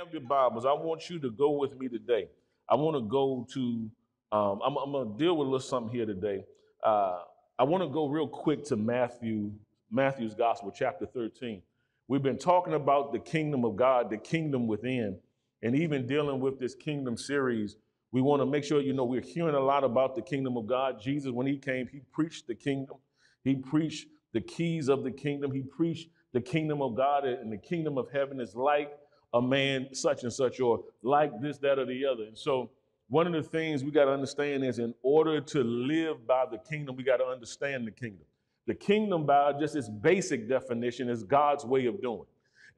have your Bibles, I want you to go with me today. I want to go to, um, I'm, I'm going to deal with a little something here today. Uh, I want to go real quick to Matthew, Matthew's Gospel, chapter 13. We've been talking about the kingdom of God, the kingdom within, and even dealing with this kingdom series. We want to make sure, you know, we're hearing a lot about the kingdom of God. Jesus, when he came, he preached the kingdom. He preached the keys of the kingdom. He preached the kingdom of God and the kingdom of heaven is like a man such and such, or like this, that, or the other. And so, one of the things we got to understand is in order to live by the kingdom, we got to understand the kingdom. The kingdom, by just its basic definition, is God's way of doing,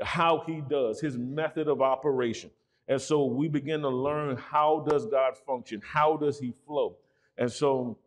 how He does, His method of operation. And so we begin to learn how does God function, how does He flow. And so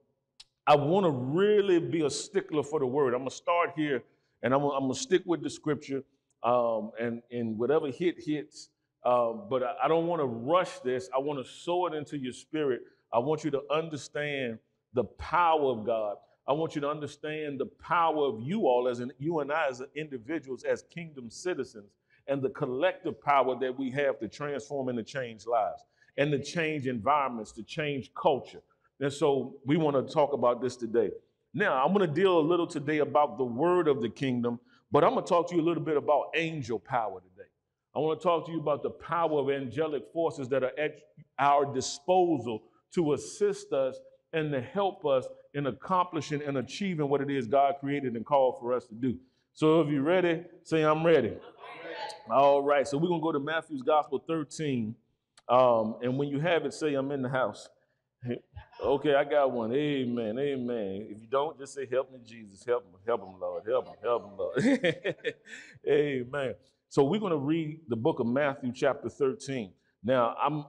I want to really be a stickler for the word. I'm gonna start here, and I'm, I'm gonna stick with the scripture um, and, and whatever hit hits. Um, but I, I don't want to rush this. I want to sow it into your spirit. I want you to understand the power of God. I want you to understand the power of you all as in you and I as individuals, as kingdom citizens, and the collective power that we have to transform and to change lives and to change environments, to change culture. And so we want to talk about this today. Now, I'm going to deal a little today about the word of the kingdom, but I'm going to talk to you a little bit about angel power today. I want to talk to you about the power of angelic forces that are at our disposal to assist us and to help us in accomplishing and achieving what it is God created and called for us to do. So if you're ready, say, I'm ready. I'm ready. All right, so we're going to go to Matthew's Gospel 13. Um, and when you have it, say, I'm in the house. Okay, I got one. Amen. Amen. If you don't, just say, Help me, Jesus. Help me. Help him, Lord. Help him. Help him, Lord. Amen. So we're going to read the book of Matthew, chapter 13. Now, I'm.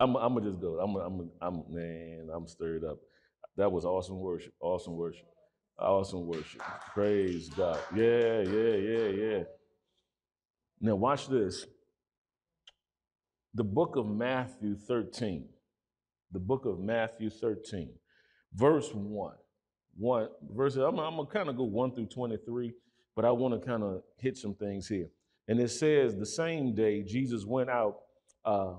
I'm, I'm gonna just go. I'm, I'm, I'm, man, I'm stirred up. That was awesome worship. Awesome worship. Awesome worship. Praise God. Yeah, yeah, yeah, yeah. Now, watch this. The book of Matthew 13 the book of Matthew 13, verse 1. One verse, I'm, I'm gonna kind of go 1 through 23, but I want to kind of hit some things here. And it says, the same day Jesus went out, uh,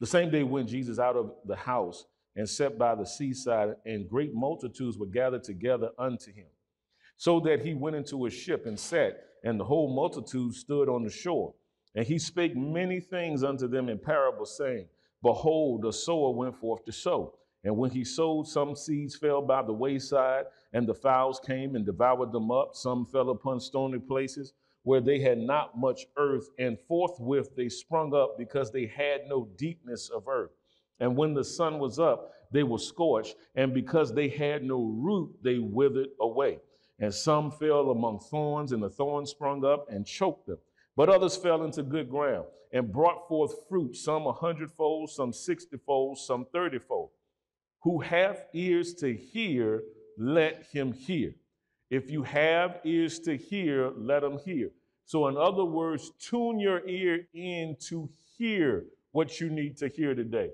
the same day went Jesus out of the house and sat by the seaside, and great multitudes were gathered together unto him, so that he went into a ship and sat, and the whole multitude stood on the shore. And he spake many things unto them in parables, saying, Behold, the sower went forth to sow. And when he sowed, some seeds fell by the wayside, and the fowls came and devoured them up. Some fell upon stony places where they had not much earth, and forthwith they sprung up because they had no deepness of earth. And when the sun was up, they were scorched, and because they had no root, they withered away. And some fell among thorns, and the thorns sprung up and choked them. But others fell into good ground and brought forth fruit, some a hundredfold, some sixtyfold, some thirtyfold. Who hath ears to hear, let him hear. If you have ears to hear, let him hear. So, in other words, tune your ear in to hear what you need to hear today.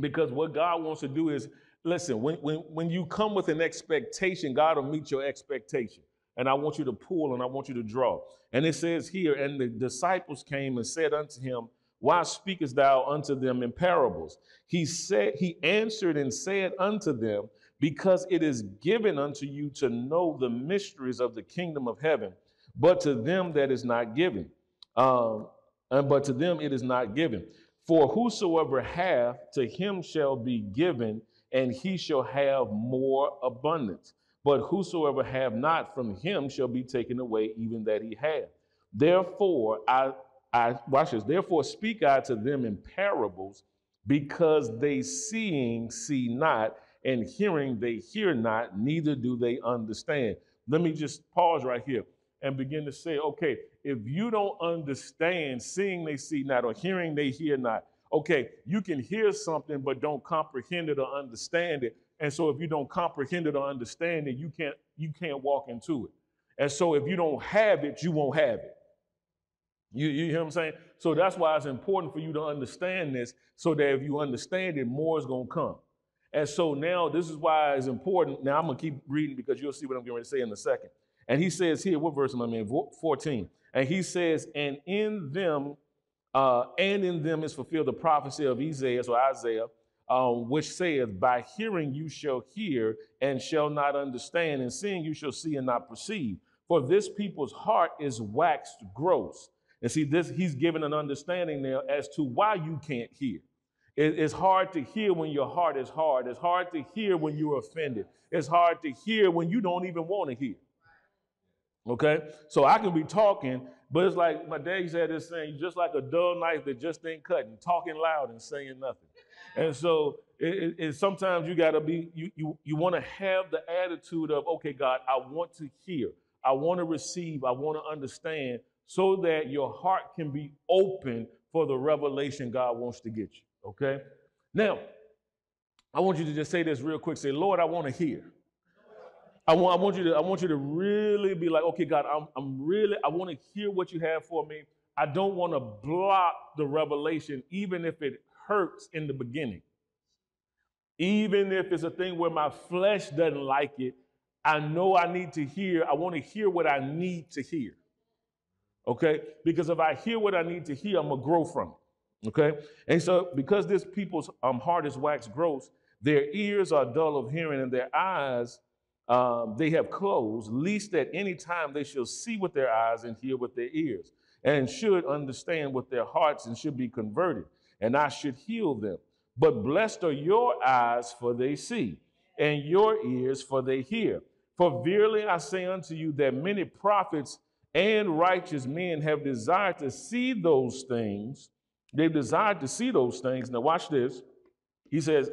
Because what God wants to do is listen, when, when, when you come with an expectation, God will meet your expectation and I want you to pull and I want you to draw. And it says here, and the disciples came and said unto him, Why speakest thou unto them in parables? He said, He answered and said unto them, Because it is given unto you to know the mysteries of the kingdom of heaven, but to them that is not given. Um, and but to them it is not given. For whosoever hath, to him shall be given, and he shall have more abundance. But whosoever have not from him shall be taken away, even that he hath. Therefore, I, I watch this. Therefore, speak I to them in parables, because they seeing see not, and hearing they hear not, neither do they understand. Let me just pause right here and begin to say, okay, if you don't understand, seeing they see not, or hearing they hear not, okay, you can hear something but don't comprehend it or understand it. And so if you don't comprehend it or understand it, you can't you can't walk into it. And so if you don't have it, you won't have it. You, you hear what I'm saying? So that's why it's important for you to understand this, so that if you understand it, more is gonna come. And so now this is why it's important. Now I'm gonna keep reading because you'll see what I'm going to say in a second. And he says here, what verse am I in? 14. And he says, and in them Uh, and in them is fulfilled the prophecy of Isaiah, or Isaiah, um, which saith, By hearing you shall hear and shall not understand, and seeing you shall see and not perceive. For this people's heart is waxed gross. And see, this he's given an understanding there as to why you can't hear. It- it's hard to hear when your heart is hard. It's hard to hear when you're offended. It's hard to hear when you don't even want to hear. Okay? So I can be talking, but it's like my dad said this saying, just like a dull knife that just ain't cutting, talking loud and saying nothing. And so it, it- it- sometimes you got to be, you, you, you want to have the attitude of, okay, God, I want to hear, I want to receive, I want to understand, so that your heart can be open for the revelation God wants to get you. Okay? Now, I want you to just say this real quick. Say, Lord, I want to hear. I want, I want you to, I want you to really be like, okay, God, I'm, I'm really, I want to hear what you have for me. I don't want to block the revelation, even if it hurts in the beginning. Even if it's a thing where my flesh doesn't like it, I know I need to hear. I want to hear what I need to hear. Okay? Because if I hear what I need to hear, I'm gonna grow from it. Okay? And so because this people's um, heart is wax gross, their ears are dull of hearing, and their eyes um, they have closed, least at any time they shall see with their eyes and hear with their ears, and should understand with their hearts and should be converted, and I should heal them. But blessed are your eyes, for they see, and your ears, for they hear. For verily I say unto you that many prophets and righteous men have desired to see those things. They've desired to see those things. Now, watch this. He says,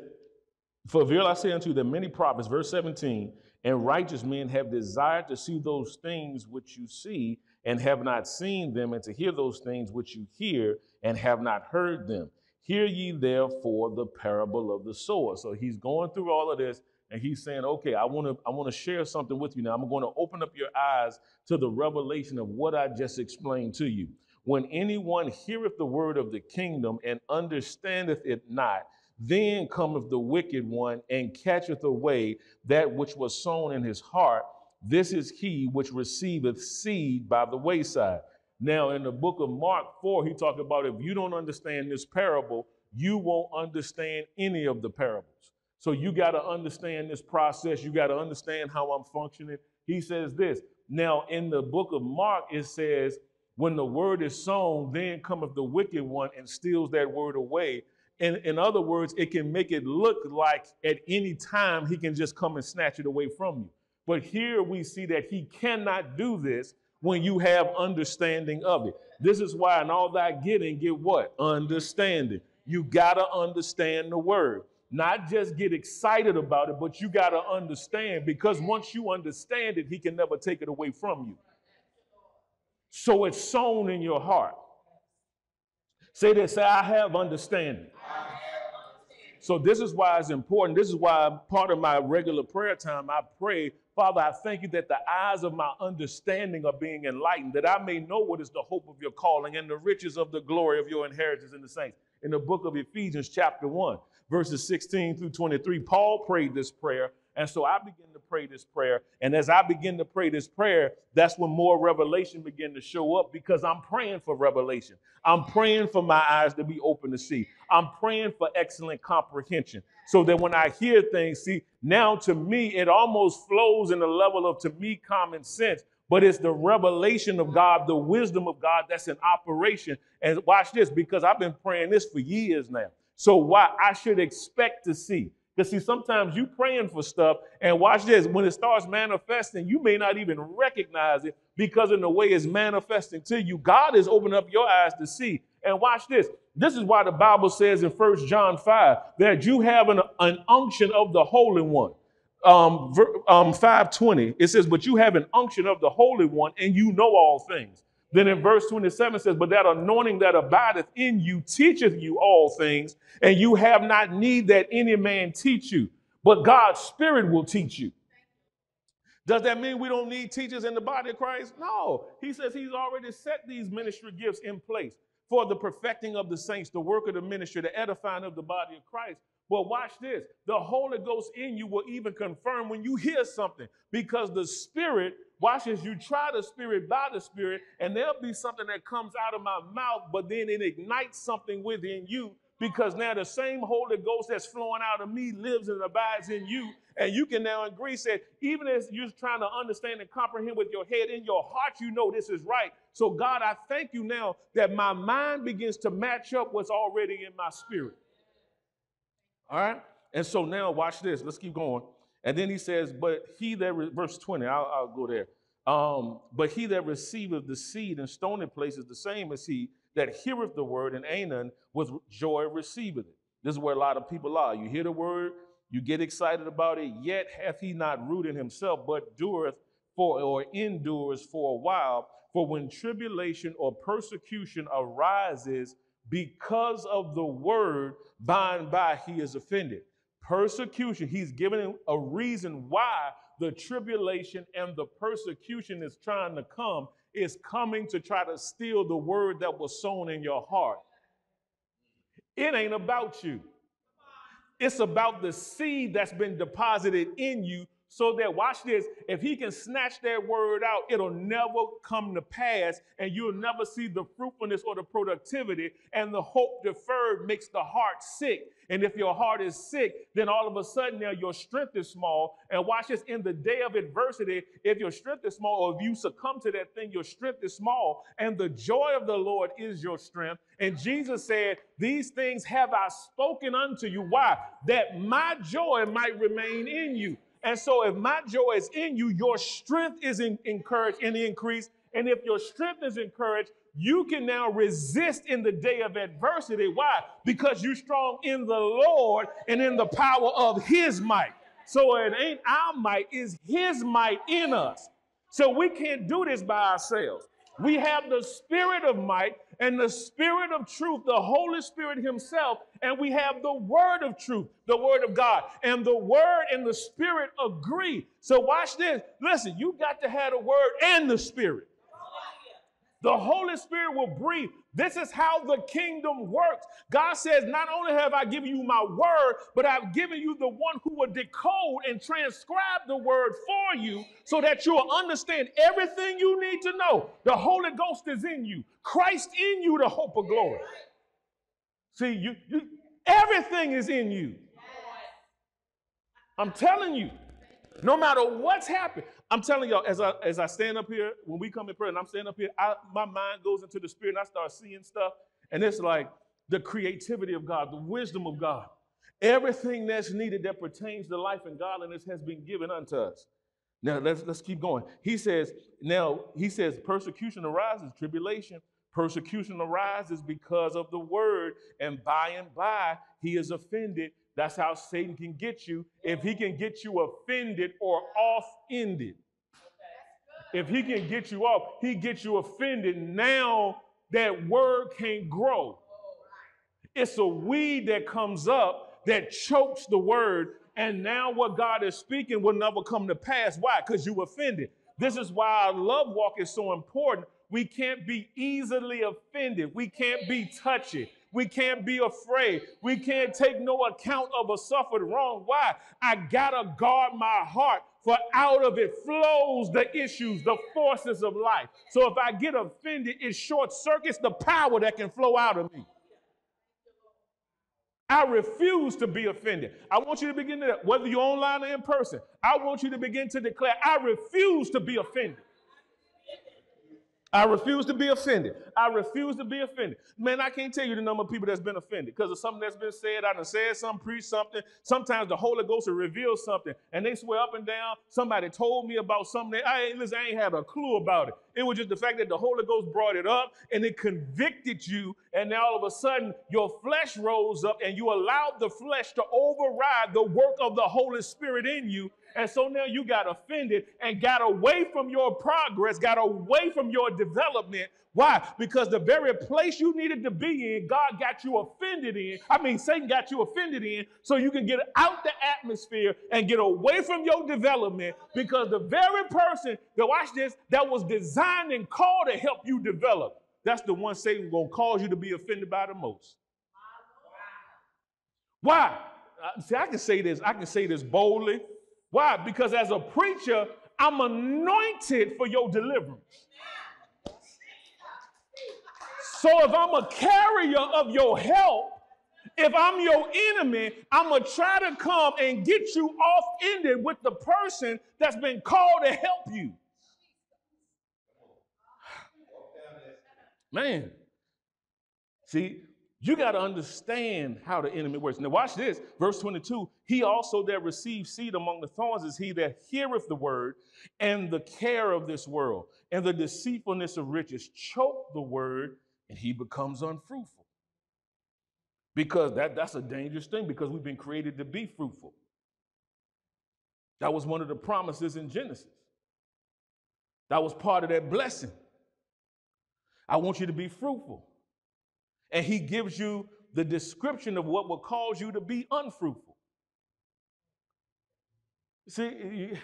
For verily I say unto you that many prophets, verse 17, and righteous men have desired to see those things which you see and have not seen them, and to hear those things which you hear and have not heard them. Hear ye therefore the parable of the sower. So he's going through all of this and he's saying, okay, I want to I want to share something with you now. I'm going to open up your eyes to the revelation of what I just explained to you. When anyone heareth the word of the kingdom and understandeth it not, then cometh the wicked one and catcheth away that which was sown in his heart. This is he which receiveth seed by the wayside. Now, in the book of Mark 4, he talked about if you don't understand this parable, you won't understand any of the parables. So you got to understand this process. You got to understand how I'm functioning. He says this. Now, in the book of Mark, it says, when the word is sown, then cometh the wicked one and steals that word away. In, in other words, it can make it look like at any time he can just come and snatch it away from you. But here we see that he cannot do this when you have understanding of it. This is why in all that getting, get what? Understanding. You got to understand the word. Not just get excited about it, but you got to understand because once you understand it, he can never take it away from you. So it's sown in your heart. Say this, say, I have understanding. So this is why it's important. This is why part of my regular prayer time, I pray, Father, I thank you that the eyes of my understanding are being enlightened, that I may know what is the hope of your calling and the riches of the glory of your inheritance in the saints. In the book of Ephesians, chapter 1, verses 16 through 23, Paul prayed this prayer. And so I begin to pray this prayer. And as I begin to pray this prayer, that's when more revelation begin to show up because I'm praying for revelation. I'm praying for my eyes to be open to see. I'm praying for excellent comprehension so that when I hear things, see, now to me, it almost flows in the level of, to me, common sense, but it's the revelation of God, the wisdom of God that's in operation. And watch this, because I've been praying this for years now. So why I should expect to see. Because see, sometimes you praying for stuff, and watch this, when it starts manifesting, you may not even recognize it because in the way it's manifesting to you, God is opening up your eyes to see. And watch this. This is why the Bible says in First John 5 that you have an, an unction of the Holy One. Um, um, 520, it says, But you have an unction of the Holy One, and you know all things. Then in verse 27 says, But that anointing that abideth in you teacheth you all things, and you have not need that any man teach you, but God's Spirit will teach you. Does that mean we don't need teachers in the body of Christ? No. He says he's already set these ministry gifts in place for the perfecting of the saints, the work of the ministry, the edifying of the body of Christ. But watch this the Holy Ghost in you will even confirm when you hear something because the Spirit, watch this, you try the Spirit by the Spirit, and there'll be something that comes out of my mouth, but then it ignites something within you because now the same Holy Ghost that's flowing out of me lives and abides in you. And you can now agree, say, even as you're trying to understand and comprehend with your head, in your heart, you know this is right. So, God, I thank you now that my mind begins to match up what's already in my spirit. All right? And so now, watch this. Let's keep going. And then he says, But he that, re- verse 20, I'll, I'll go there. Um, but he that receiveth the seed in stony places, the same as he that heareth the word and anon with joy receiveth it. This is where a lot of people are. You hear the word, you get excited about it, yet hath he not root in himself, but doeth for or endures for a while. For when tribulation or persecution arises because of the word, by and by he is offended. Persecution, he's given a reason why the tribulation and the persecution is trying to come is coming to try to steal the word that was sown in your heart. It ain't about you. It's about the seed that's been deposited in you so that, watch this, if he can snatch that word out, it'll never come to pass and you'll never see the fruitfulness or the productivity. And the hope deferred makes the heart sick. And if your heart is sick, then all of a sudden now your strength is small. And watch this in the day of adversity, if your strength is small or if you succumb to that thing, your strength is small. And the joy of the Lord is your strength. And Jesus said, These things have I spoken unto you. Why? That my joy might remain in you. And so, if my joy is in you, your strength is in, encouraged and increased. And if your strength is encouraged, you can now resist in the day of adversity. Why? Because you're strong in the Lord and in the power of His might. So it ain't our might, it's His might in us. So we can't do this by ourselves. We have the spirit of might and the spirit of truth, the Holy Spirit Himself, and we have the word of truth, the word of God. And the word and the spirit agree. So watch this. Listen, you got to have the word and the spirit. The Holy Spirit will breathe. This is how the kingdom works. God says, Not only have I given you my word, but I've given you the one who will decode and transcribe the word for you so that you'll understand everything you need to know. The Holy Ghost is in you, Christ in you, the hope of glory. See, you, you everything is in you. I'm telling you, no matter what's happened. I'm telling y'all, as I as I stand up here, when we come in prayer and I'm standing up here, I, my mind goes into the spirit and I start seeing stuff. And it's like the creativity of God, the wisdom of God. Everything that's needed that pertains to life and godliness has been given unto us. Now let's let's keep going. He says, now he says persecution arises, tribulation. Persecution arises because of the word, and by and by he is offended that's how Satan can get you. If he can get you offended or off ended. If he can get you off, he gets you offended. Now that word can't grow. It's a weed that comes up that chokes the word. And now what God is speaking will never come to pass. Why? Because you offended. This is why love walk is so important. We can't be easily offended. We can't be touchy. We can't be afraid. We can't take no account of a suffered wrong. Why? I gotta guard my heart, for out of it flows the issues, the forces of life. So if I get offended, it short circuits the power that can flow out of me. I refuse to be offended. I want you to begin to, whether you're online or in person, I want you to begin to declare, I refuse to be offended. I refuse to be offended. I refuse to be offended. Man, I can't tell you the number of people that's been offended because of something that's been said. I done said something, preached something. Sometimes the Holy Ghost will reveal something and they swear up and down. Somebody told me about something. I ain't listen, I ain't had a clue about it. It was just the fact that the Holy Ghost brought it up and it convicted you. And now all of a sudden your flesh rose up and you allowed the flesh to override the work of the Holy Spirit in you and so now you got offended and got away from your progress, got away from your development. Why? Because the very place you needed to be in, God got you offended in. I mean, Satan got you offended in so you can get out the atmosphere and get away from your development because the very person that, watch this, that was designed and called to help you develop, that's the one Satan gonna cause you to be offended by the most. Why? see, I can say this, I can say this boldly. Why? Because as a preacher, I'm anointed for your deliverance. So if I'm a carrier of your help, if I'm your enemy, I'm going to try to come and get you off ended with the person that's been called to help you. Man, see, you got to understand how the enemy works. Now, watch this. Verse 22 He also that receives seed among the thorns is he that heareth the word, and the care of this world, and the deceitfulness of riches choke the word, and he becomes unfruitful. Because that, that's a dangerous thing because we've been created to be fruitful. That was one of the promises in Genesis. That was part of that blessing. I want you to be fruitful. And he gives you the description of what will cause you to be unfruitful. See, you,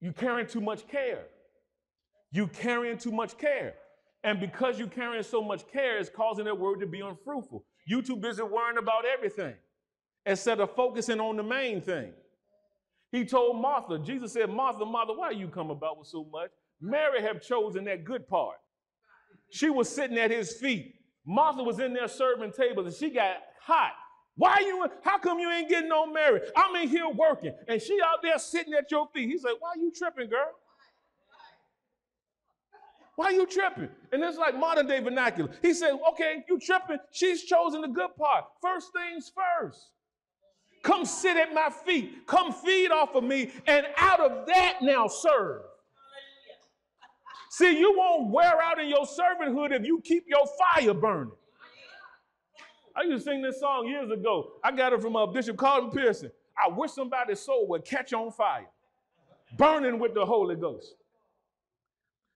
you're carrying too much care. You carrying too much care. And because you're carrying so much care, it's causing that word to be unfruitful. You too busy worrying about everything instead of focusing on the main thing. He told Martha, Jesus said, Martha, Martha, why you come about with so much? Mary have chosen that good part. She was sitting at his feet. Martha was in there serving tables and she got hot. Why you, how come you ain't getting no Mary? I'm in here working and she out there sitting at your feet. He's like, why you tripping, girl? Why you tripping? And it's like modern day vernacular. He said, okay, you tripping. She's chosen the good part. First things first. Come sit at my feet. Come feed off of me. And out of that now serve. See, you won't wear out in your servanthood if you keep your fire burning. I used to sing this song years ago. I got it from uh, Bishop Carlton Pearson. I wish somebody's soul would catch on fire, burning with the Holy Ghost.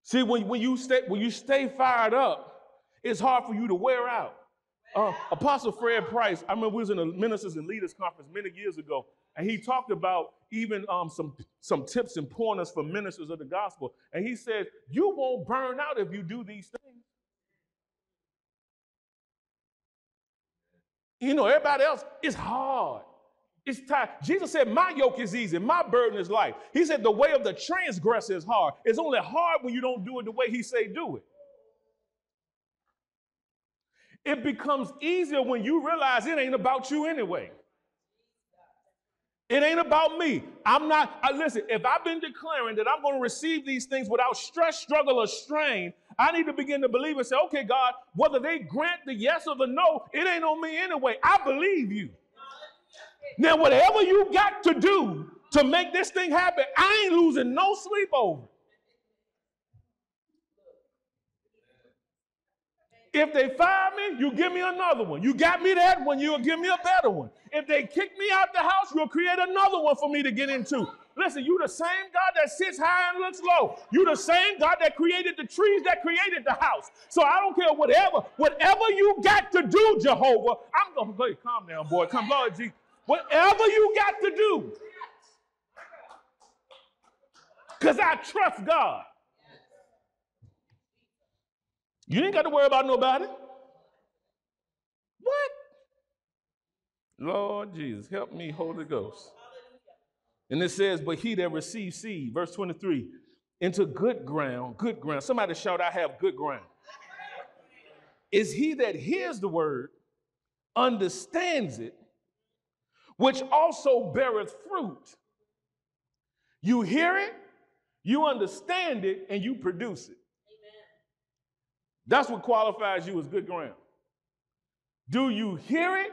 See, when, when, you stay, when you stay fired up, it's hard for you to wear out. Uh, Apostle Fred Price, I remember we was in a ministers and leaders conference many years ago, and he talked about even um, some, some tips and pointers for ministers of the gospel. And he said, You won't burn out if you do these things. You know, everybody else, it's hard. It's time. Jesus said, My yoke is easy, my burden is light. He said, The way of the transgressor is hard. It's only hard when you don't do it the way he say do it. It becomes easier when you realize it ain't about you anyway. It ain't about me. I'm not, I, listen, if I've been declaring that I'm going to receive these things without stress, struggle, or strain, I need to begin to believe and say, okay, God, whether they grant the yes or the no, it ain't on me anyway. I believe you. Now, whatever you got to do to make this thing happen, I ain't losing no sleep over. If they fire me, you give me another one. You got me that one, you'll give me a better one. If they kick me out the house, you'll create another one for me to get into. Listen, you the same God that sits high and looks low. You the same God that created the trees that created the house. So I don't care whatever, whatever you got to do, Jehovah. I'm gonna play. Calm down, boy. Come, Lord Jesus. Whatever you got to do. Because I trust God. You ain't got to worry about nobody. What? Lord Jesus, help me, Holy Ghost. And it says, But he that receives seed, verse 23, into good ground, good ground. Somebody shout, I have good ground. Is he that hears the word, understands it, which also beareth fruit. You hear it, you understand it, and you produce it. That's what qualifies you as good ground. Do you hear it,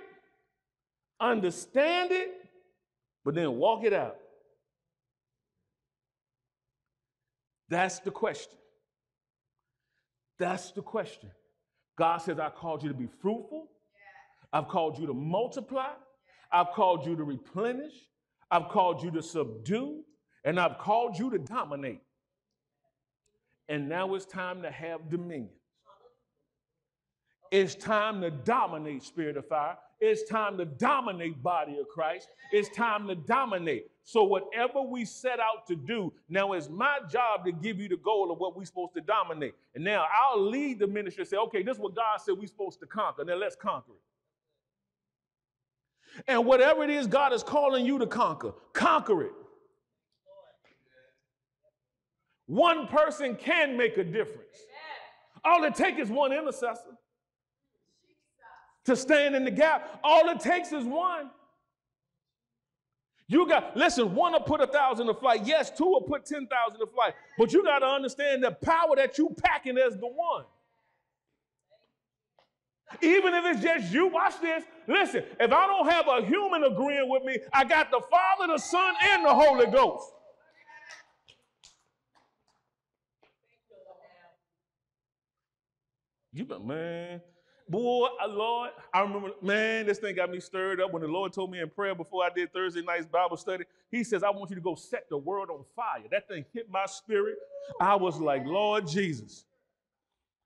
understand it, but then walk it out? That's the question. That's the question. God says, I called you to be fruitful. I've called you to multiply. I've called you to replenish, I've called you to subdue, and I've called you to dominate. And now it's time to have dominion. It's time to dominate, Spirit of Fire. It's time to dominate, Body of Christ. It's time to dominate. So, whatever we set out to do, now it's my job to give you the goal of what we're supposed to dominate. And now I'll lead the ministry and say, okay, this is what God said we're supposed to conquer. Now let's conquer it. And whatever it is God is calling you to conquer, conquer it. One person can make a difference. All it takes is one intercessor to stand in the gap. All it takes is one. You got, listen, one will put a thousand to flight. Yes, two will put 10,000 to flight. But you got to understand the power that you packing as the one. Even if it's just you, watch this. Listen, if I don't have a human agreeing with me, I got the Father, the Son, and the Holy Ghost. You been, man, boy, Lord, I remember, man, this thing got me stirred up when the Lord told me in prayer before I did Thursday night's Bible study. He says, I want you to go set the world on fire. That thing hit my spirit. I was like, Lord Jesus.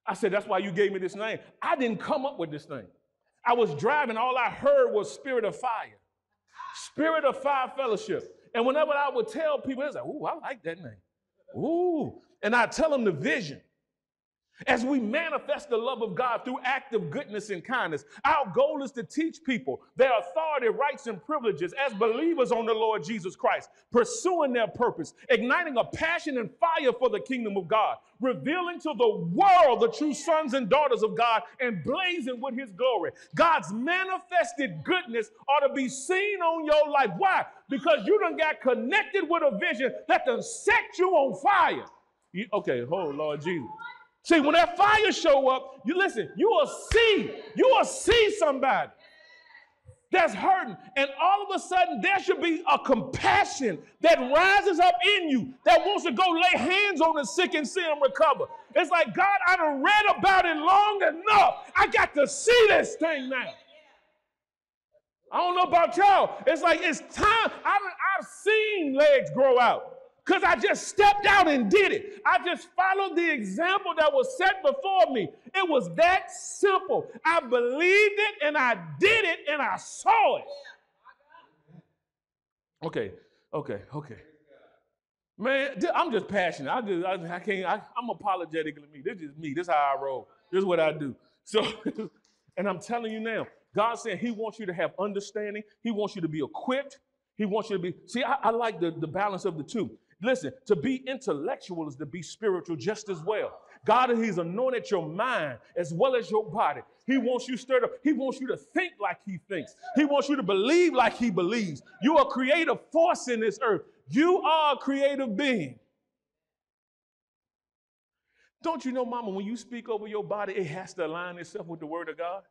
I said, That's why you gave me this name. I didn't come up with this thing. I was driving, all I heard was Spirit of Fire. Spirit of Fire Fellowship. And whenever I would tell people, it's like, Ooh, I like that name. Ooh. And I tell them the vision. As we manifest the love of God through active goodness and kindness, our goal is to teach people their authority, rights, and privileges as believers on the Lord Jesus Christ, pursuing their purpose, igniting a passion and fire for the kingdom of God, revealing to the world the true sons and daughters of God, and blazing with his glory. God's manifested goodness ought to be seen on your life. Why? Because you done got connected with a vision that done set you on fire. You, okay, hold Lord Jesus. See, when that fire show up, you listen, you will see, you will see somebody that's hurting. And all of a sudden, there should be a compassion that rises up in you that wants to go lay hands on the sick and see them recover. It's like, God, I done read about it long enough. I got to see this thing now. I don't know about y'all. It's like it's time. I've, I've seen legs grow out because I just stepped out and did it. I just followed the example that was set before me. It was that simple. I believed it and I did it and I saw it. Okay, okay, okay. Man, I'm just passionate. I just, I, I can't, I, am apologetic to me. This is me. This is how I roll. This is what I do. So, and I'm telling you now, God said He wants you to have understanding. He wants you to be equipped. He wants you to be, see, I, I like the, the balance of the two. Listen, to be intellectual is to be spiritual just as well. God, He's anointed your mind as well as your body. He wants you stirred up. He wants you to think like He thinks. He wants you to believe like He believes. You are a creative force in this earth. You are a creative being. Don't you know, Mama, when you speak over your body, it has to align itself with the Word of God?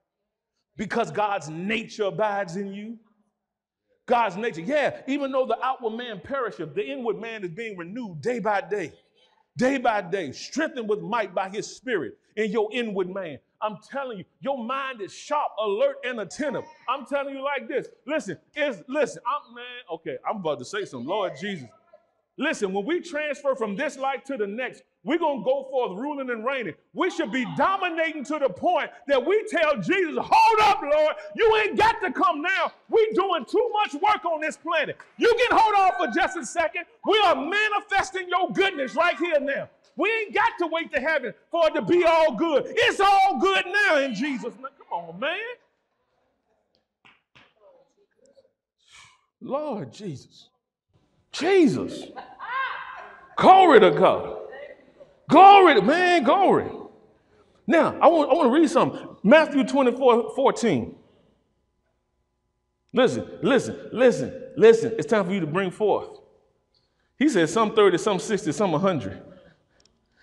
Because God's nature abides in you. God's nature. Yeah, even though the outward man perisheth, the inward man is being renewed day by day, day by day, strengthened with might by his spirit in your inward man. I'm telling you, your mind is sharp, alert, and attentive. I'm telling you like this. Listen, is listen, I'm man, okay, I'm about to say some Lord Jesus. Listen, when we transfer from this life to the next, we're going to go forth ruling and reigning. We should be dominating to the point that we tell Jesus, hold up, Lord, you ain't got to come now. We're doing too much work on this planet. You can hold on for just a second. We are manifesting your goodness right here now. We ain't got to wait to heaven for it to be all good. It's all good now in Jesus'. Come on, man. Lord Jesus. Jesus. Glory to God. Glory to man, glory. Now, I want, I want to read something. Matthew 24, 14. Listen, listen, listen, listen. It's time for you to bring forth. He said some 30, some 60, some 100.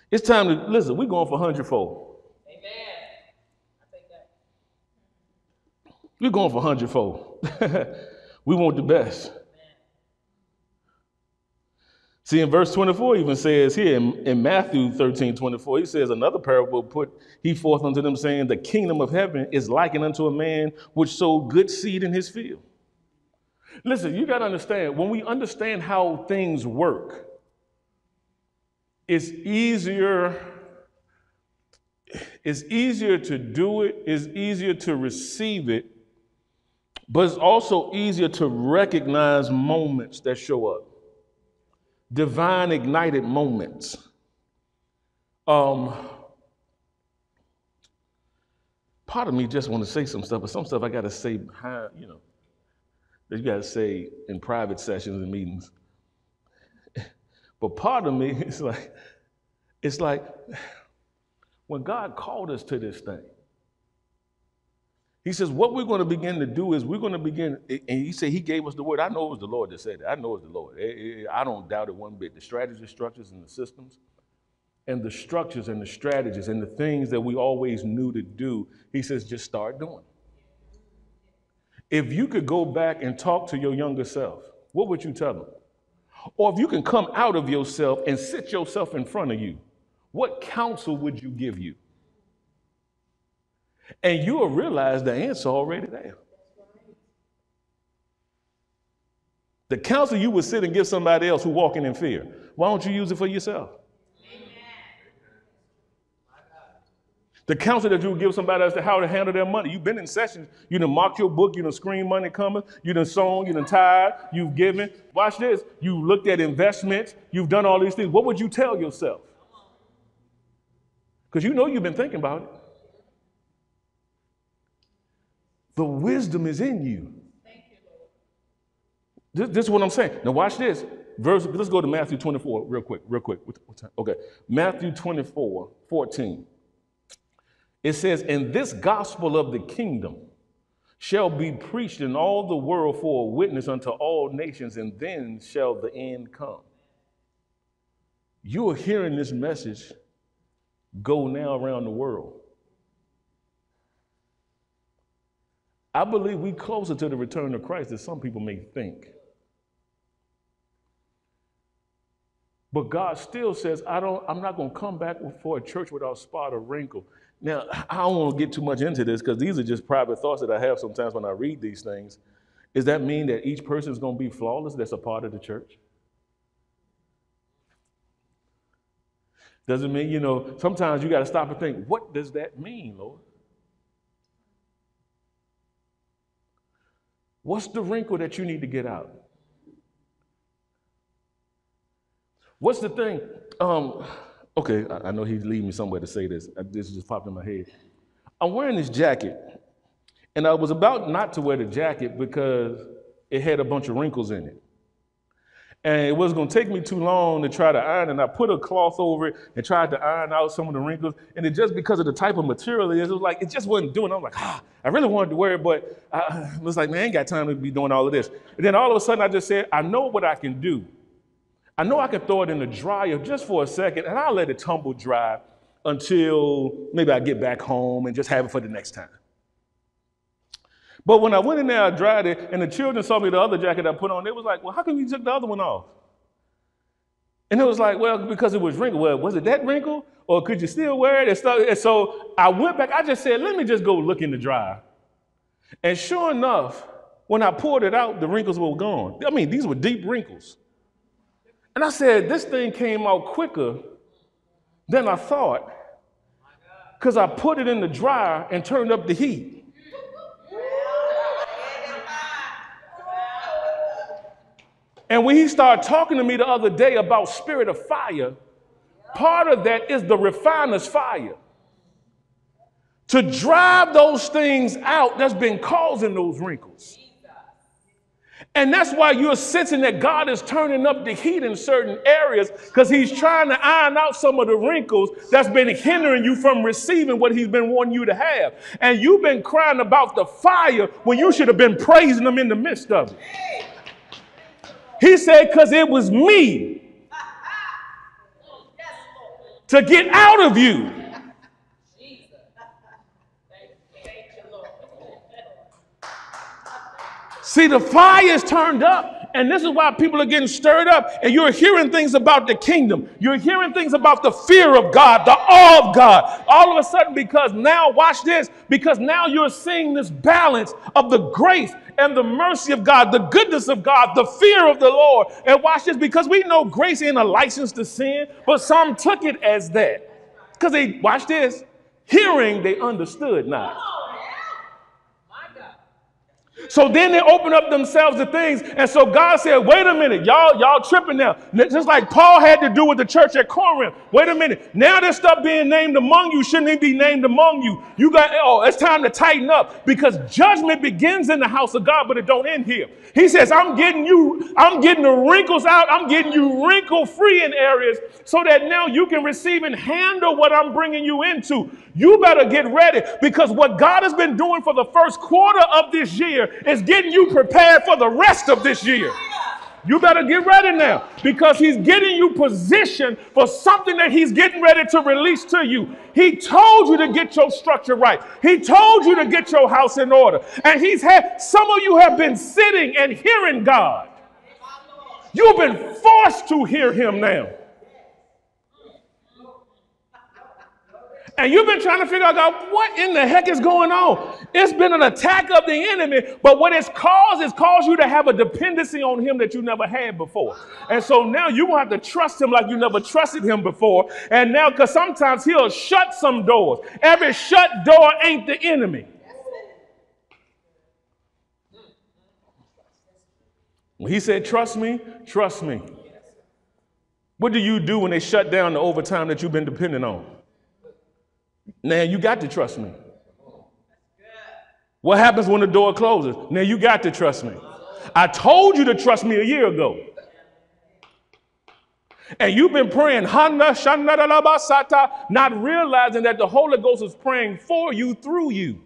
It's time to listen. We're going for 100 fold. Amen. We're going for 100 fold. we want the best. See, in verse 24, even says here in, in, Matthew 13, 24, he says, Another parable put he forth unto them, saying, The kingdom of heaven is likened unto a man which sowed good seed in his field. Listen, you got to understand, when we understand how things work, it's easier. It's easier to do it, it's easier to receive it, but it's also easier to recognize moments that show up divine ignited moments. Um, part of me just want to say some stuff, but some stuff I got to say you know, that you got to say in private sessions and meetings. But part of me is like, it's like when God called us to this thing, He says, what we're going to begin to do is we're going to begin, and He said He gave us the word. I know it was the Lord that said it. I know it's the Lord. Eh, eh, eh, I don't doubt it one bit. The strategies, structures, and the systems, and the structures and the strategies and the things that we always knew to do, He says, just start doing. If you could go back and talk to your younger self, what would you tell them? Or if you can come out of yourself and sit yourself in front of you, what counsel would you give you? And you will realize the answer already there. The counsel you would sit and give somebody else who walking in fear. Why don't you use it for yourself? The counsel that you would give somebody as to how to handle their money. You've been in sessions. You done marked your book. You done screen money coming. You done sown. You done tied. You've given. Watch this. You looked at investments. You've done all these things. What would you tell yourself? Because you know you've been thinking about it. The wisdom is in you. This, this, is what I'm saying. Now watch this. Verse, let's go to Matthew 24 real quick, real quick. Okay. Matthew 24, 14. It says, And this gospel of the kingdom shall be preached in all the world for a witness unto all nations, and then shall the end come. You are hearing this message go now around the world. I believe we're closer to the return of Christ than some people may think. But God still says, I don't, I'm not going to come back for a church without spot or wrinkle. Now, I don't want to get too much into this because these are just private thoughts that I have sometimes when I read these things. Does that mean that each person is going to be flawless that's a part of the church? Doesn't mean, you know, sometimes you got to stop and think, what does that mean, Lord? What's the wrinkle that you need to get out? What's the thing? Um, Okay, I, I know he's leading me somewhere to say this. This just popped in my head. I'm wearing this jacket, and I was about not to wear the jacket because it had a bunch of wrinkles in it. And it wasn't going to take me too long to try to iron, and I put a cloth over it and tried to iron out some of the wrinkles. And it just because of the type of material it is, it was like it just wasn't doing. I was like, ah, I really wanted to wear it, but I was like, man, I ain't got time to be doing all of this. And then all of a sudden, I just said, I know what I can do. I know I can throw it in the dryer just for a second and I'll let it tumble dry until maybe I get back home and just have it for the next time. But when I went in there, I dried it, and the children saw me the other jacket I put on. They was like, Well, how come you took the other one off? And it was like, Well, because it was wrinkled. Well, was it that wrinkle? Or could you still wear it? And, stuff? and so I went back. I just said, Let me just go look in the dryer. And sure enough, when I poured it out, the wrinkles were gone. I mean, these were deep wrinkles. And I said, this thing came out quicker than I thought because I put it in the dryer and turned up the heat. And when he started talking to me the other day about spirit of fire, part of that is the refiner's fire. To drive those things out that's been causing those wrinkles. And that's why you're sensing that God is turning up the heat in certain areas because He's trying to iron out some of the wrinkles that's been hindering you from receiving what He's been wanting you to have. And you've been crying about the fire when you should have been praising Him in the midst of it. He said, because it was me to get out of you. See, the fire is turned up, and this is why people are getting stirred up, and you're hearing things about the kingdom. You're hearing things about the fear of God, the awe of God. All of a sudden, because now, watch this, because now you're seeing this balance of the grace and the mercy of God, the goodness of God, the fear of the Lord. And watch this, because we know grace ain't a license to sin, but some took it as that. Because they, watch this, hearing, they understood not. So then they open up themselves to things. And so God said, wait a minute, y'all, y'all tripping now. Just like Paul had to do with the church at Corinth. Wait a minute. Now this stuff being named among you shouldn't even be named among you. You got, oh, it's time to tighten up because judgment begins in the house of God, but it don't end here. He says, I'm getting you, I'm getting the wrinkles out. I'm getting you wrinkle free in areas so that now you can receive and handle what I'm bringing you into. You better get ready because what God has been doing for the first quarter of this year is getting you prepared for the rest of this year. You better get ready now because he's getting you positioned for something that he's getting ready to release to you. He told you to get your structure right. He told you to get your house in order. And he's had some of you have been sitting and hearing God. You've been forced to hear him now. And you've been trying to figure out, God, what in the heck is going on? It's been an attack of the enemy, but what it's caused is caused you to have a dependency on him that you never had before. And so now you will have to trust him like you never trusted him before. And now, because sometimes he'll shut some doors. Every shut door ain't the enemy. When he said, Trust me, trust me. What do you do when they shut down the overtime that you've been dependent on? Now you got to trust me. What happens when the door closes? Now you got to trust me. I told you to trust me a year ago. And you've been praying, not realizing that the Holy Ghost is praying for you through you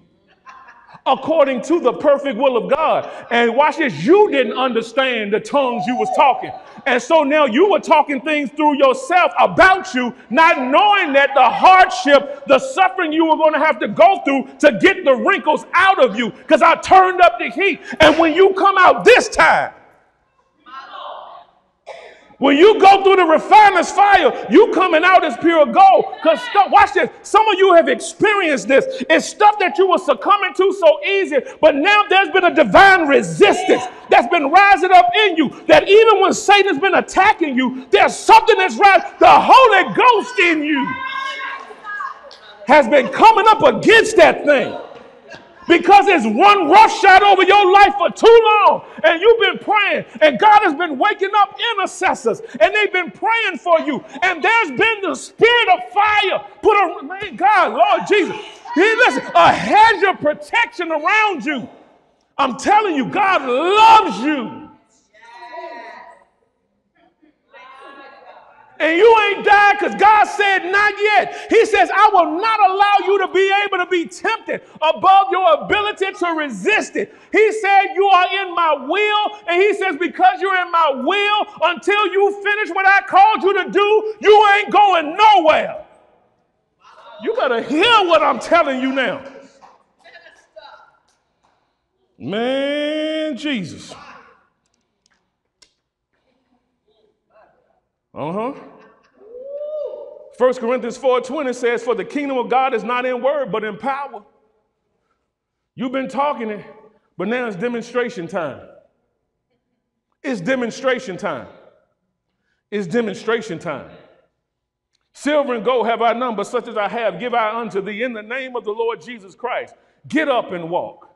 according to the perfect will of God. And watch this, you didn't understand the tongues you was talking. And so now you were talking things through yourself about you, not knowing that the hardship, the suffering you were going to have to go through to get the wrinkles out of you because I turned up the heat. And when you come out this time, when you go through the refiner's fire, you coming out as pure gold. Because watch this. Some of you have experienced this. It's stuff that you were succumbing to so easy, but now there's been a divine resistance that's been rising up in you. That even when Satan's been attacking you, there's something that's right. The Holy Ghost in you has been coming up against that thing because it's one rough shot over your life for too long. And you've been praying. And God has been waking up intercessors. And they've been praying for you. And there's been the spirit of fire put on man God Lord Jesus. He listen a hedge of protection around you. I'm telling you God loves you and you ain't died because God said, Not yet. He says, I will not allow you to be able to be tempted above your ability to resist it. He said, You are in my will. And He says, Because you're in my will, until you finish what I called you to do, you ain't going nowhere. You better hear what I'm telling you now. Man, Jesus. Uh-huh. 1 Corinthians 4:20 says, For the kingdom of God is not in word, but in power. You've been talking it, but now it's demonstration time. It's demonstration time. It's demonstration time. Silver and gold have I none, but such as I have, give I unto thee in the name of the Lord Jesus Christ. Get up and walk.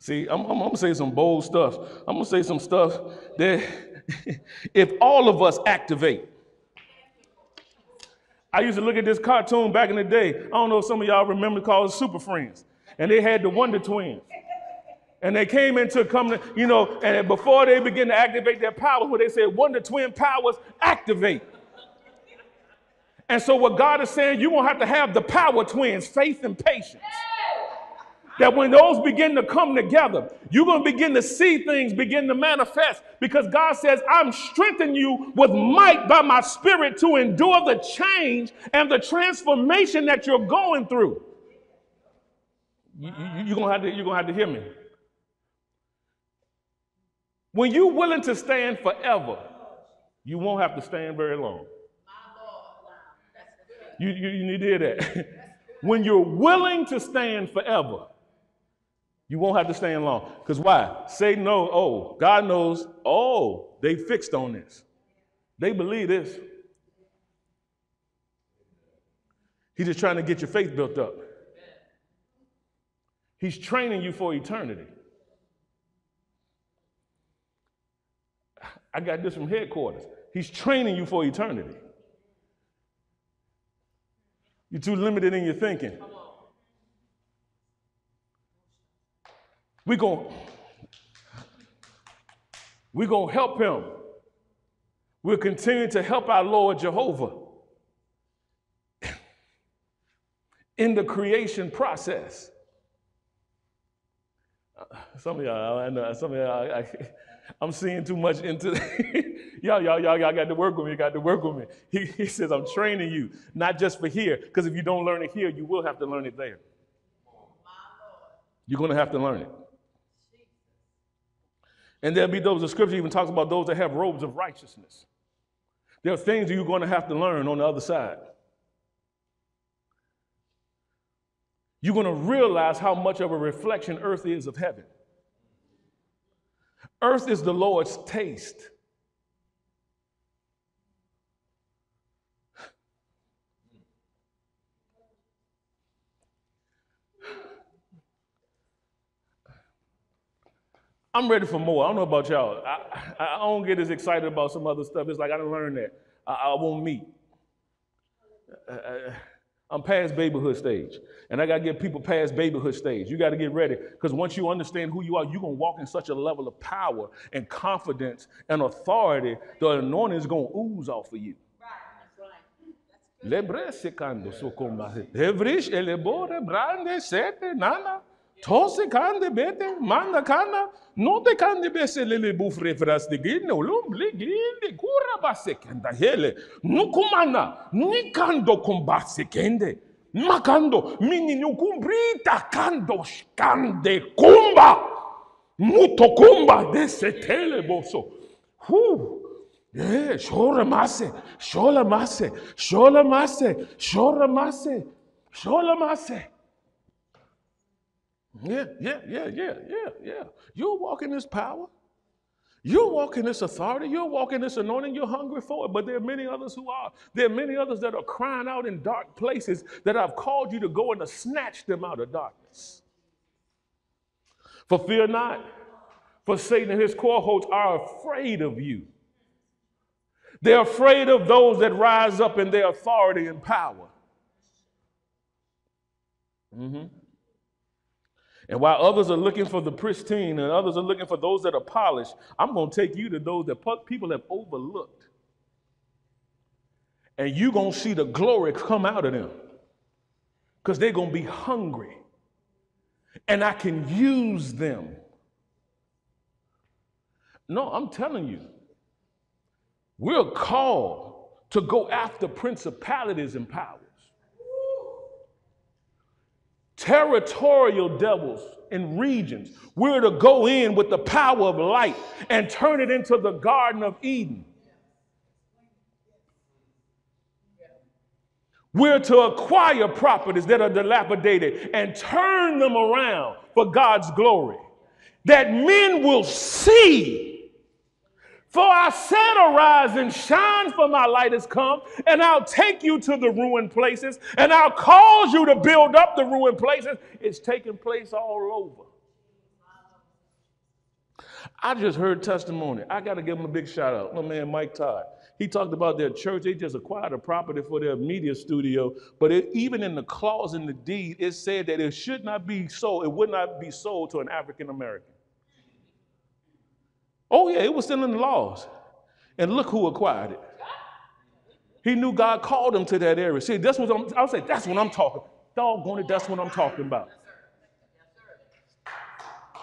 See, I'm, I'm, I'm gonna say some bold stuff. I'm gonna say some stuff that if all of us activate, I used to look at this cartoon back in the day. I don't know if some of y'all remember called Super Friends. And they had the Wonder Twins. And they came into come to, you know, and before they begin to activate their powers, what they said, Wonder Twin powers activate. And so what God is saying, you won't have to have the power twins, faith and patience that when those begin to come together, you're going to begin to see things begin to manifest because God says, I'm strengthening you with might by my spirit to endure the change and the transformation that you're going through. You, are you, going to you're to have to hear me. When you're willing to stand forever, you won't have to stand very long. You, you, you need to hear that. when you're willing to stand forever, you won't have to stand long. Because why? Satan knows, oh, God knows, oh, they fixed on this. They believe this. He's just trying to get your faith built up. He's training you for eternity. I got this from headquarters. He's training you for eternity. You're too limited in your thinking. We're going we're going to help him. We'll continue to help our Lord Jehovah in the creation process. Some of y'all, I know, some of y'all, I, am seeing too much into y'all, y'all, y'all, y'all got to work with me. Got to work with me. He, he says, I'm training you, not just for here, because if you don't learn it here, you will have to learn it there. You're going to have to learn it. And there'll be those, the scripture even talks about those that have robes of righteousness. There are things you're going to have to learn on the other side. You're going to realize how much of a reflection earth is of heaven. Earth is the Lord's taste. I'm ready for more. I don't know about y'all. I, I don't get as excited about some other stuff. It's like I didn't learn that. I, I won't meet. Uh, uh I'm past babyhood stage. And I got to get people past babyhood stage. You got to get ready. Because once you understand who you are, you're going to walk in such a level of power and confidence and authority, the anointing is going to ooze off of you. Tose kande bete, manda kana, no te kande bese lele bufre fras de gine, ulum bli gine, kura base kenda hele, nukumana, ni kando kende, makando, mini nukumbrita kando skande kumba, muto kumba dese tele boso. Yeah, shora mase, shola mase, shola mase, shola mase, shola mase. Yeah, yeah, yeah, yeah, yeah, yeah. You'll walk in this power. You'll walk in this authority. You'll walk in this anointing. You're hungry for it. But there are many others who are. There are many others that are crying out in dark places that I've called you to go and to snatch them out of darkness. For fear not, for Satan and his cohorts are afraid of you. They're afraid of those that rise up in their authority and power. Mm-hmm. And while others are looking for the pristine and others are looking for those that are polished, I'm going to take you to those that people have overlooked. And you're going to see the glory come out of them because they're going to be hungry. And I can use them. No, I'm telling you, we're called to go after principalities and powers territorial devils in regions. We're to go in with the power of light and turn it into the Garden of Eden. We're to acquire properties that are dilapidated and turn them around for God's glory. That men will see for I said, Arise and shine, for my light has come, and I'll take you to the ruined places, and I'll cause you to build up the ruined places. It's taking place all over. I just heard testimony. I got to give him a big shout out. My man Mike Todd. He talked about their church. They just acquired a property for their media studio. But it, even in the clause in the deed, it said that it should not be sold, it would not be sold to an African American. Oh, yeah, it was still in the laws. And look who acquired it. He knew God called him to that area. See, that's what I'm, I'll say, that's what I'm talking. Doggone it, that's what I'm talking about.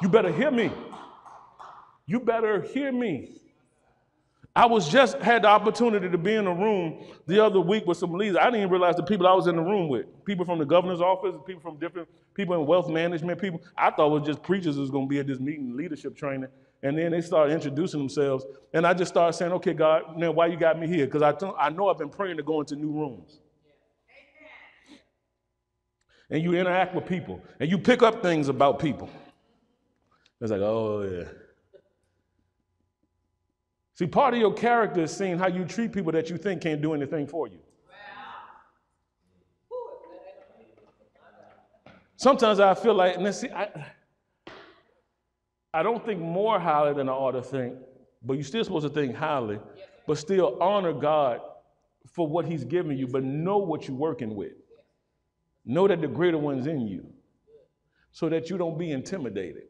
You better hear me. You better hear me. I was just had the opportunity to be in a room the other week with some leaders. I didn't even realize the people I was in the room with, people from the governor's office, people from different people in wealth management, people. I thought it was just preachers was going to be at this meeting, leadership training. And then they started introducing themselves. And I just started saying, okay, God, man, why you got me here? Because I, th- I know I've been praying to go into new rooms. And you interact with people and you pick up things about people. It's like, oh, yeah. See, part of your character is seeing how you treat people that you think can't do anything for you. Sometimes I feel like, and see, I, I don't think more highly than I ought to think, but you're still supposed to think highly, but still honor God for what He's given you, but know what you're working with. Know that the greater one's in you so that you don't be intimidated.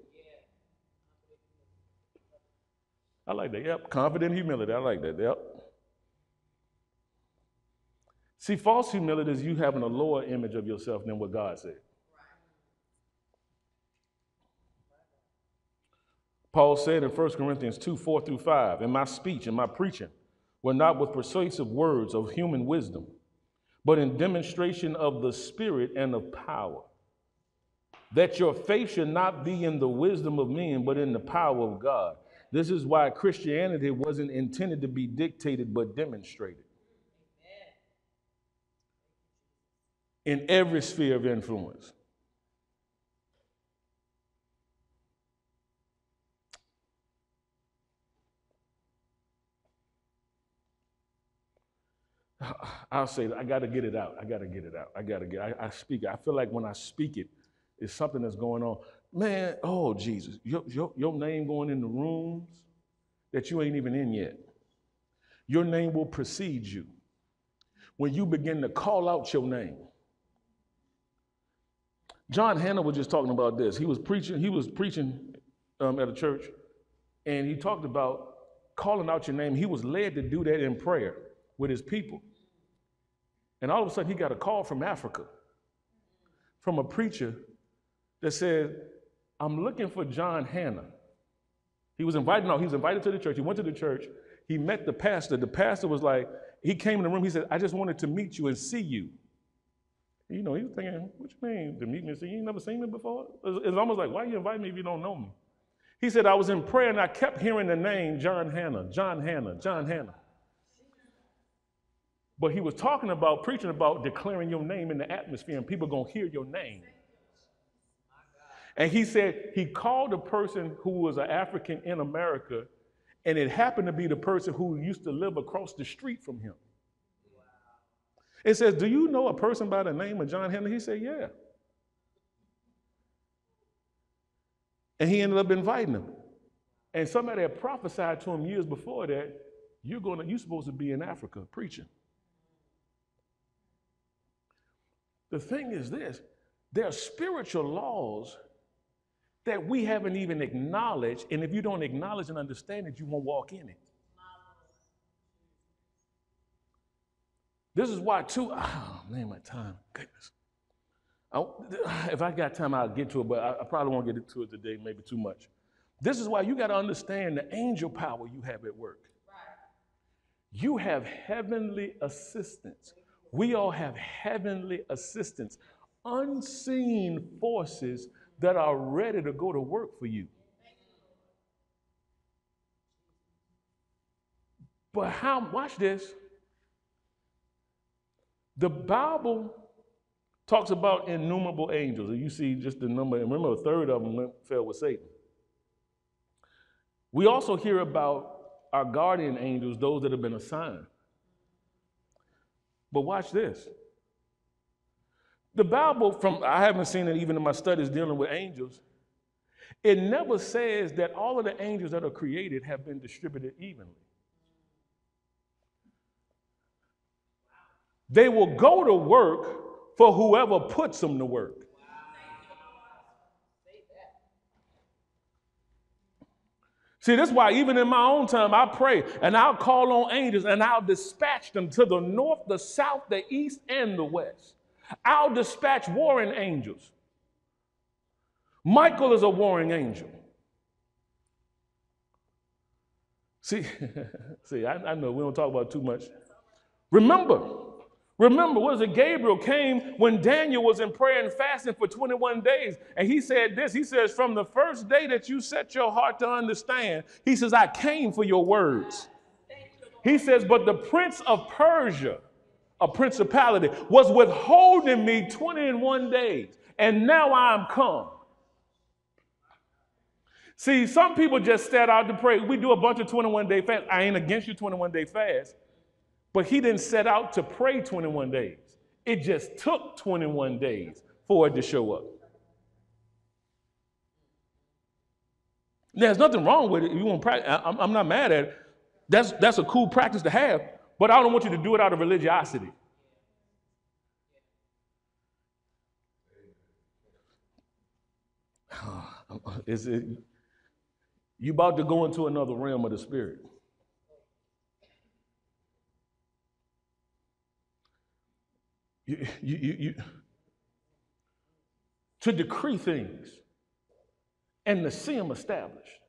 I like that. Yep. Confident humility. I like that. Yep. See, false humility is you having a lower image of yourself than what God said. Paul said in 1 Corinthians 2 4 through 5, in my speech and my preaching were not with persuasive words of human wisdom, but in demonstration of the Spirit and of power. That your faith should not be in the wisdom of men, but in the power of God. This is why Christianity wasn't intended to be dictated, but demonstrated. In every sphere of influence. I'll say I got to get it out. I got to get it out. I got to get. I, I speak. I feel like when I speak it, it's something that's going on. Man, oh Jesus, your, your, your name going in the rooms that you ain't even in yet. Your name will precede you when you begin to call out your name. John Hannah was just talking about this. He was preaching. He was preaching um, at a church, and he talked about calling out your name. He was led to do that in prayer with his people. And all of a sudden, he got a call from Africa, from a preacher that said, I'm looking for John Hannah. He was invited, no, he was invited to the church. He went to the church. He met the pastor. The pastor was like, he came in the room. He said, I just wanted to meet you and see you. You know, he was thinking, what you mean to meet me and see you? You never seen me before? It's almost like, why you invite me if you don't know me? He said, I was in prayer and I kept hearing the name John Hannah, John Hannah, John Hannah. But he was talking about, preaching about declaring your name in the atmosphere, and people going to hear your name. And he said he called a person who was an African in America, and it happened to be the person who used to live across the street from him. It says, Do you know a person by the name of John Henry? He said, Yeah. And he ended up inviting him. And somebody had prophesied to him years before that, you're gonna, you're supposed to be in Africa preaching. The thing is this there are spiritual laws that we haven't even acknowledged, and if you don't acknowledge and understand it, you won't walk in it. This is why, too, oh man, my time, goodness. I, if I got time, I'll get to it, but I, I probably won't get to it today, maybe too much. This is why you got to understand the angel power you have at work. You have heavenly assistance. We all have heavenly assistance, unseen forces that are ready to go to work for you. But how, watch this. The Bible talks about innumerable angels. And you see just the number, and remember, a third of them fell with Satan. We also hear about our guardian angels, those that have been assigned. But watch this. The Bible, from I haven't seen it even in my studies dealing with angels, it never says that all of the angels that are created have been distributed evenly. They will go to work for whoever puts them to work. See, this is why even in my own time, I pray and I'll call on angels and I'll dispatch them to the north, the south, the east, and the west. I'll dispatch warring angels. Michael is a warring angel. See, see, I, I know we don't talk about too much. Remember, Remember, was it? Gabriel came when Daniel was in prayer and fasting for 21 days. And he said this He says, From the first day that you set your heart to understand, he says, I came for your words. He says, But the prince of Persia, a principality, was withholding me 21 days. And now I'm come. See, some people just set out to pray. We do a bunch of 21 day fast. I ain't against you 21 day fast. But he didn't set out to pray 21 days. It just took 21 days for it to show up. There's nothing wrong with it. You want practice? I'm, I'm not mad at it. That's that's a cool practice to have, but I don't want you to do it out of religiosity. Is it you about to go into another realm of the spirit? You, you, you, to decree things and to see them established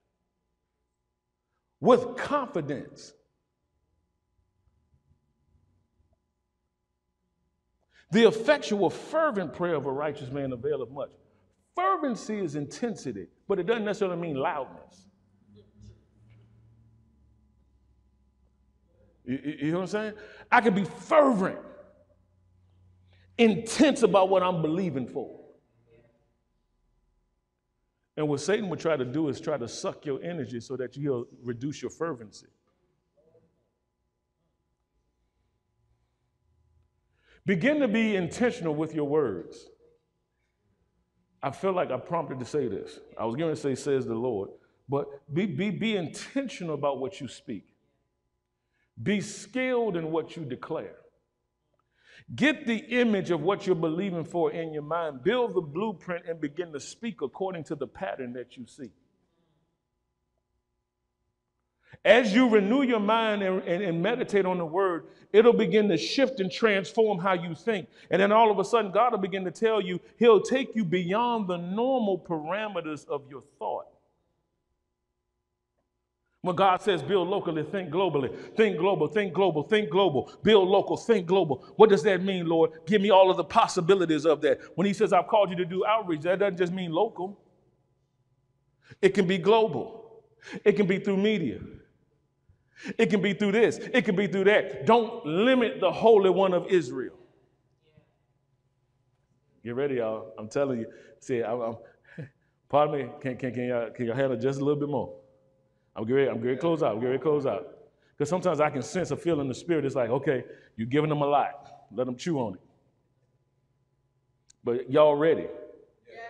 with confidence. The effectual, fervent prayer of a righteous man availeth much. Fervency is intensity, but it doesn't necessarily mean loudness. You, you know what I'm saying? I can be fervent, intense about what I'm believing for. And what Satan would try to do is try to suck your energy so that you'll reduce your fervency. Begin to be intentional with your words. I feel like I prompted to say this. I was going to say, says the Lord, but be, be, be intentional about what you speak. Be skilled in what you declare. Get the image of what you're believing for in your mind. Build the blueprint and begin to speak according to the pattern that you see. As you renew your mind and, and, and, meditate on the word, it'll begin to shift and transform how you think. And then all of a sudden, God will begin to tell you, He'll take you beyond the normal parameters of your thought. When God says build locally, think globally. Think global, think global, think global. Build local, think global. What does that mean, Lord? Give me all of the possibilities of that. When He says, I've called you to do outreach, that doesn't just mean local, it can be global, it can be through media. It can be through this. It can be through that. Don't limit the Holy One of Israel. Get ready, y'all. I'm telling you. See, I'm, I'm, pardon me. Can, can, can, y'all, can y'all handle just a little bit more? I'm getting, I'm getting to close out. I'm getting ready to close out. Because sometimes I can sense a feeling in the spirit. It's like, okay, you're giving them a lot. Let them chew on it. But y'all ready? Yes.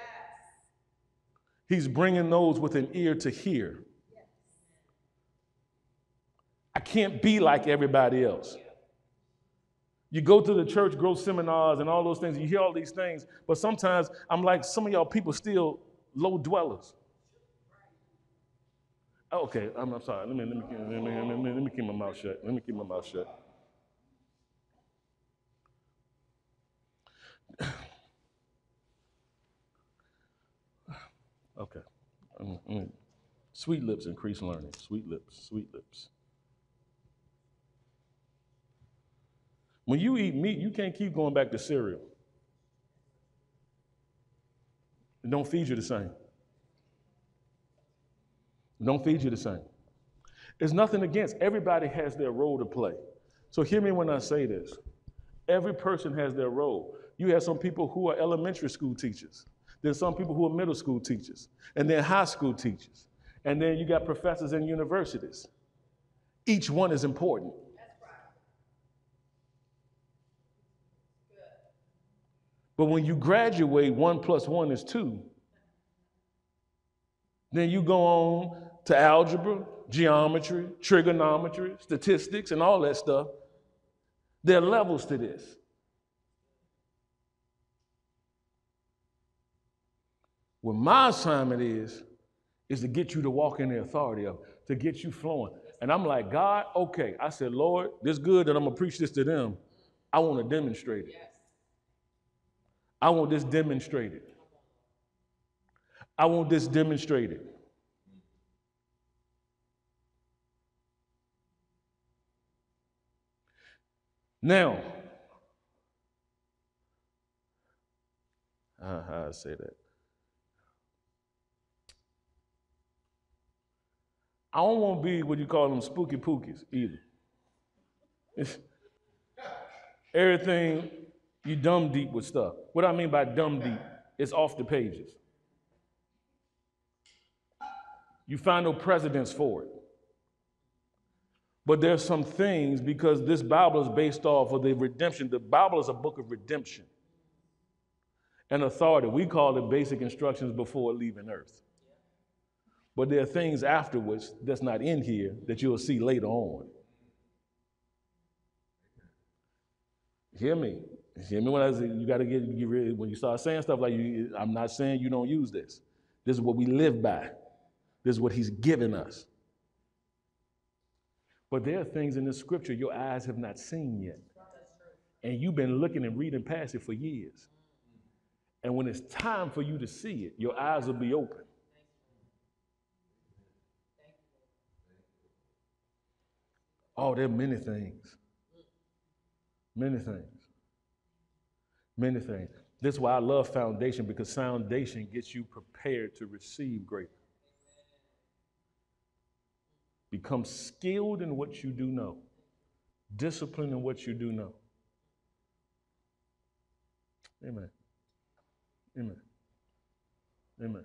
He's bringing those with an ear to hear. Yes. I can't be like everybody else. You go to the church growth seminars and all those things, you hear all these things, but sometimes I'm like, some of y'all people still low dwellers. Oh, okay, I'm, I'm sorry. Let me, let, me, let, me, let, me, let me keep my mouth shut. Let me keep my mouth shut. okay. Mm, Sweet lips increase learning. Sweet lips, sweet lips. When you eat meat, you can't keep going back to cereal. It don't feed you the same. Don't feed you the same. It's nothing against. Everybody has their role to play. So hear me when I say this. Every person has their role. You have some people who are elementary school teachers. There's some people who are middle school teachers, and then high school teachers. And then you got professors in universities. Each one is important. But when you graduate, one plus one is two. Then you go on to algebra, geometry, trigonometry, statistics, and all that stuff. There are levels to this. What my assignment is, is to get you to walk in the authority of, to get you flowing. And I'm like, God, okay. I said, Lord, this good that I'm gonna preach this to them. I want to demonstrate it. I want this demonstrated. I want this demonstrated. Now, uh, how I say that? I don't want to be what you call them spooky pookies either. It's everything you dumb deep with stuff. What I mean by dumb deep, is off the pages. You find no precedence for it. But there's some things because this Bible is based off of the redemption. The Bible is a book of redemption and authority. We call it basic instructions before leaving earth. But there are things afterwards that's not in here that you'll see later on. Hear me. Hear me when I say you got to get, rid. When you start saying stuff like you, I'm not saying you don't use this. This is what we live by. This is what He's given us. But there are things in the scripture your eyes have not seen yet. And you've been looking and reading past it for years. And when it's time for you to see it, your eyes will be open. Oh, there are many things. Many things. Many things. This is why I love foundation because foundation gets you prepared to receive greater. Become skilled in what you do know, disciplined in what you do know. Amen. Amen. Amen.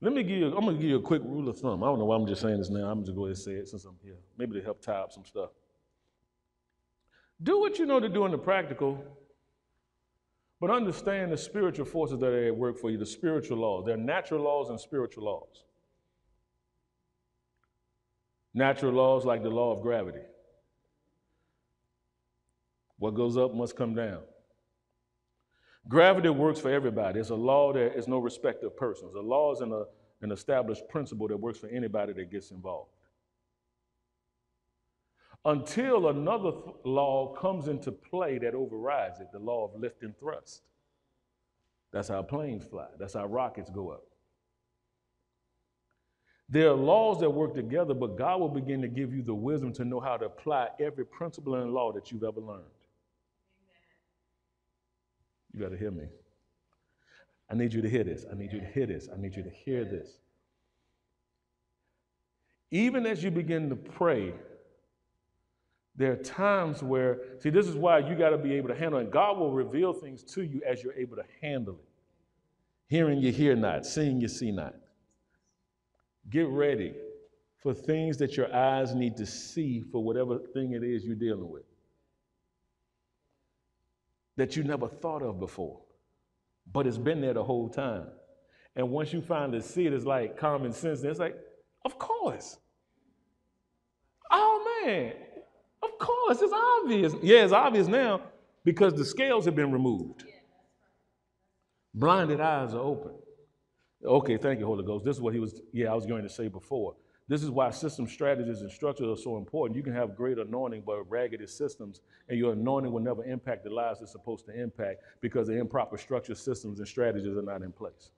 Let me give you, I'm going to give you a quick rule of thumb. I don't know why I'm just saying this now. I'm just going to say it since I'm here. Maybe to help tie up some stuff. Do what you know to do in the practical, but understand the spiritual forces that are at work for you, the spiritual laws. There are natural laws and spiritual laws. Natural laws like the law of gravity. What goes up must come down. Gravity works for everybody. It's a law that is no respect of persons. A law is an, a, an established principle that works for anybody that gets involved. Until another th- law comes into play that overrides it, the law of lift and thrust. That's how planes fly. That's how rockets go up. There are laws that work together, but God will begin to give you the wisdom to know how to apply every principle and law that you've ever learned. You got to hear me. I need you to hear this. I need you to hear this. I need you to hear this. Even as you begin to pray, there are times where, see, this is why you got to be able to handle it. God will reveal things to you as you're able to handle it. Hearing you hear not, seeing you see not. Get ready for things that your eyes need to see for whatever thing it is you're dealing with that you never thought of before, but it's been there the whole time. And once you finally see it, it's like common sense. And it's like, of course. Oh man, of course, it's obvious. Yeah, it's obvious now because the scales have been removed. Blinded eyes are open. Okay, thank you, Holy Ghost. This is what he was, yeah, I was going to say before. This is why system strategies and structures are so important. You can have great anointing, but raggedy systems, and your anointing will never impact the lives it's supposed to impact because the improper structure systems and strategies are not in place.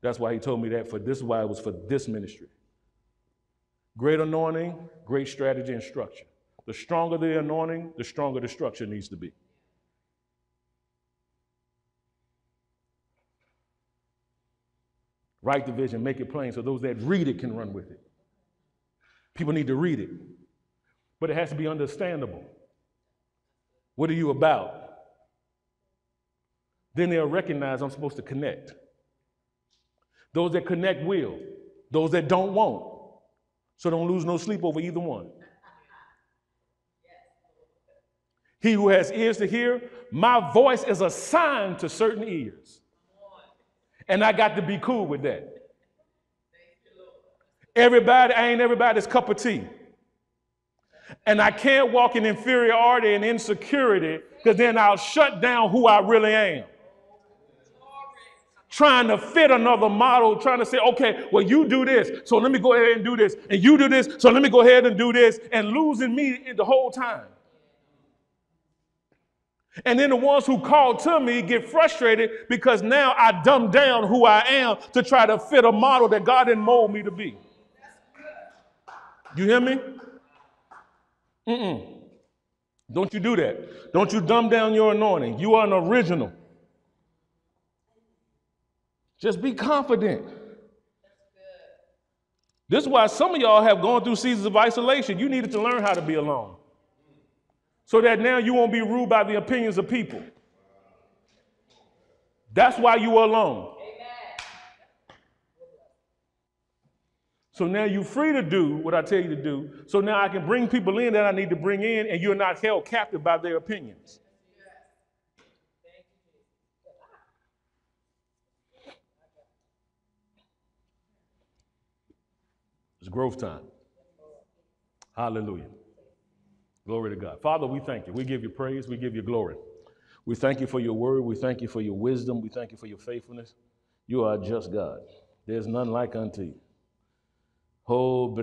That's why he told me that for this why it was for this ministry. Great anointing, great strategy and structure. The stronger the anointing, the stronger the structure needs to be. Write the vision, make it plain so those that read it can run with it. People need to read it, but it has to be understandable. What are you about? Then they'll recognize I'm supposed to connect. Those that connect will, those that don't won't. So don't lose no sleep over either one. He who has ears to hear, my voice is a sign to certain ears. And I got to be cool with that. Everybody, ain't everybody's cup of tea. And I can't walk in inferiority and insecurity because then I'll shut down who I really am. Trying to fit another model, trying to say, okay, well, you do this, so let me go ahead and do this. And you do this, so let me go ahead and do this, and losing me the whole time. And then the ones who call to me get frustrated because now I dumb down who I am to try to fit a model that God didn't mold me to be. You hear me? Mm-mm. Don't you do that. Don't you dumb down your anointing. You are an original. Just be confident. This is why some of y'all have gone through seasons of isolation. You needed to learn how to be alone so that now you won't be ruled by the opinions of people. That's why you are alone. So now you're free to do what I tell you to do. So now I can bring people in that I need to bring in, and you're not held captive by their opinions. It's growth time. Hallelujah. Glory to God. Father, we thank you. We give you praise. We give you glory. We thank you for your word. We thank you for your wisdom. We thank you for your faithfulness. You are just God. There's none like unto you. Oh,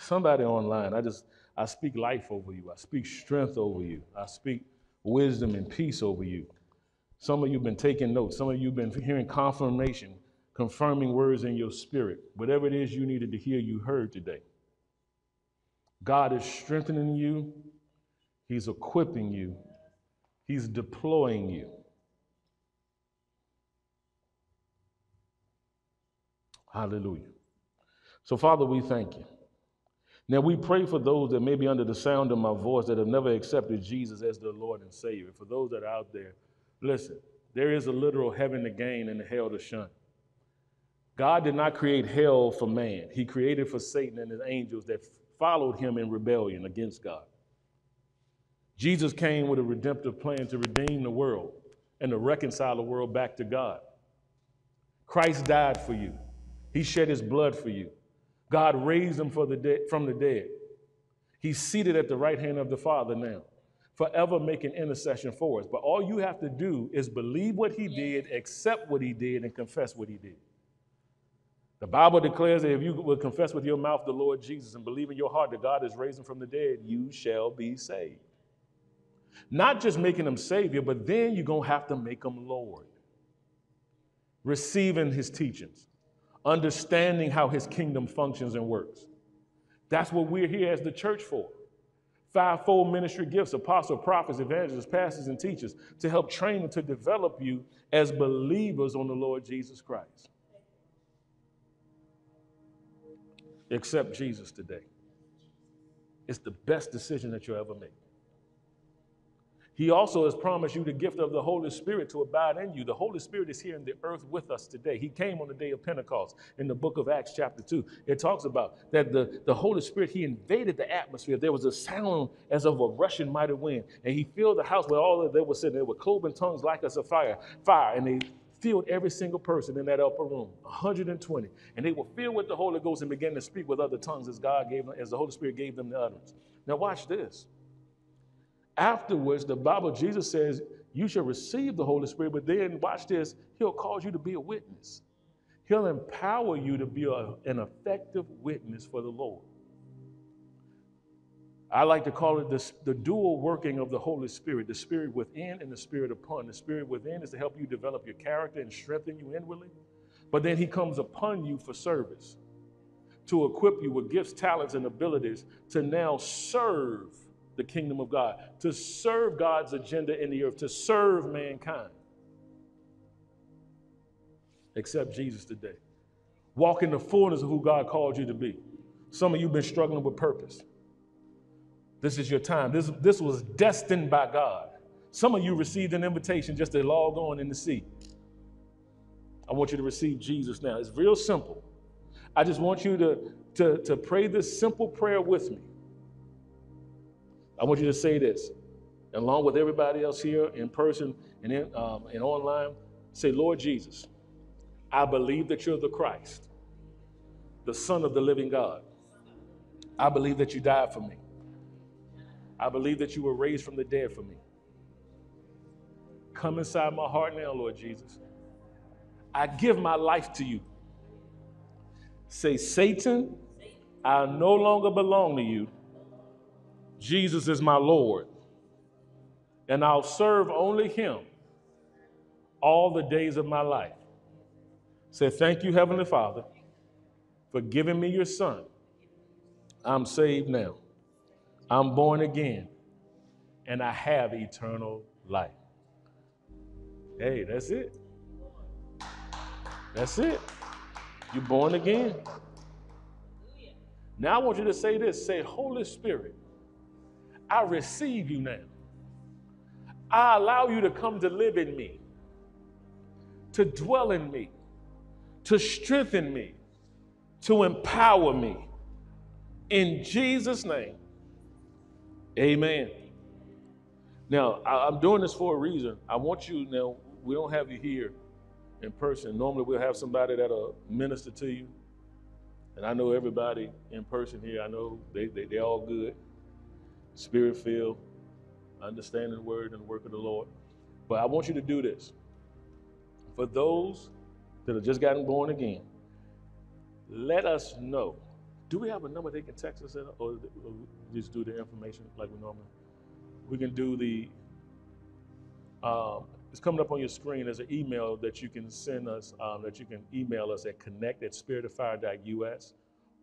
somebody online, I just I speak life over you. I speak strength over you. I speak wisdom and peace over you. Some of you have been taking notes. Some of you have been hearing confirmation, confirming words in your spirit. Whatever it is you needed to hear, you heard today. God is strengthening you, He's equipping you, He's deploying you. Hallelujah. So, Father, we thank you. Now, we pray for those that may be under the sound of my voice that have never accepted Jesus as their Lord and Savior. For those that are out there, listen, there is a literal heaven to gain and a hell to shun. God did not create hell for man, He created for Satan and his angels that followed him in rebellion against God. Jesus came with a redemptive plan to redeem the world and to reconcile the world back to God. Christ died for you. He shed his blood for you. God raised him the de- from the dead. He's seated at the right hand of the Father now, forever making intercession for us. But all you have to do is believe what he did, accept what he did, and confess what he did. The Bible declares that if you will confess with your mouth the Lord Jesus and believe in your heart that God is raising from the dead, you shall be saved. Not just making him Savior, but then you're going to have to make him Lord. Receiving his teachings, understanding how his kingdom functions and works. That's what we're here as the church for. Fivefold ministry gifts apostle, prophets, evangelists, pastors, and teachers to help train and to develop you as believers on the Lord Jesus Christ. Accept Jesus today. It's the best decision that you'll ever make. He also has promised you the gift of the Holy Spirit to abide in you. The Holy Spirit is here in the earth with us today. He came on the day of Pentecost in the book of Acts, chapter 2. It talks about that the, the Holy Spirit, He invaded the atmosphere. There was a sound as of a rushing mighty wind, and He filled the house where all of they were sitting. There were cloven tongues like as a fire, fire, and they filled every single person in that upper room, 120. And they were filled with the Holy Ghost and began to speak with other tongues as God gave them, as the Holy Spirit gave them the utterance. Now watch this. Afterwards, the Bible, Jesus says, you shall receive the Holy Spirit, but then watch this, He'll cause you to be a witness. He'll empower you to be a, an effective witness for the Lord. I like to call it the, the dual working of the Holy Spirit, the Spirit within and the Spirit upon. The Spirit within is to help you develop your character and strengthen you inwardly, but then He comes upon you for service, to equip you with gifts, talents, and abilities to now serve the kingdom of God, to serve God's agenda in the earth, to serve mankind. Accept Jesus today. Walk in the fullness of who God called you to be. Some of you have been struggling with purpose. This is your time. This, this was destined by God. Some of you received an invitation just to log on in the seat. I want you to receive Jesus now. It's real simple. I just want you to, to, to pray this simple prayer with me. I want you to say this, along with everybody else here in person and, in, um, and online. Say, Lord Jesus, I believe that you're the Christ, the Son of the living God. I believe that you died for me. I believe that you were raised from the dead for me. Come inside my heart now, Lord Jesus. I give my life to you. Say, Satan, I no longer belong to you. Jesus is my Lord, and I'll serve only Him all the days of my life. Say, Thank you, Heavenly Father, for giving me your Son. I'm saved now. I'm born again, and I have eternal life. Hey, that's it. That's it. You're born again. Now I want you to say this say, Holy Spirit, I receive you now. I allow you to come to live in me, to dwell in me, to strengthen me, to empower me. In Jesus' name, amen. Now, I'm doing this for a reason. I want you, now, we don't have you here in person. Normally, we'll have somebody that'll minister to you. And I know everybody in person here, I know they, they, they're all good, spirit filled, understanding the word and the work of the Lord. But I want you to do this. For those that have just gotten born again, let us know. Do we have a number they can text us at, or, or just do the information like we normally? We can do the. Um, it's coming up on your screen. There's an email that you can send us. Um, that you can email us at connect at spiritoffire.us,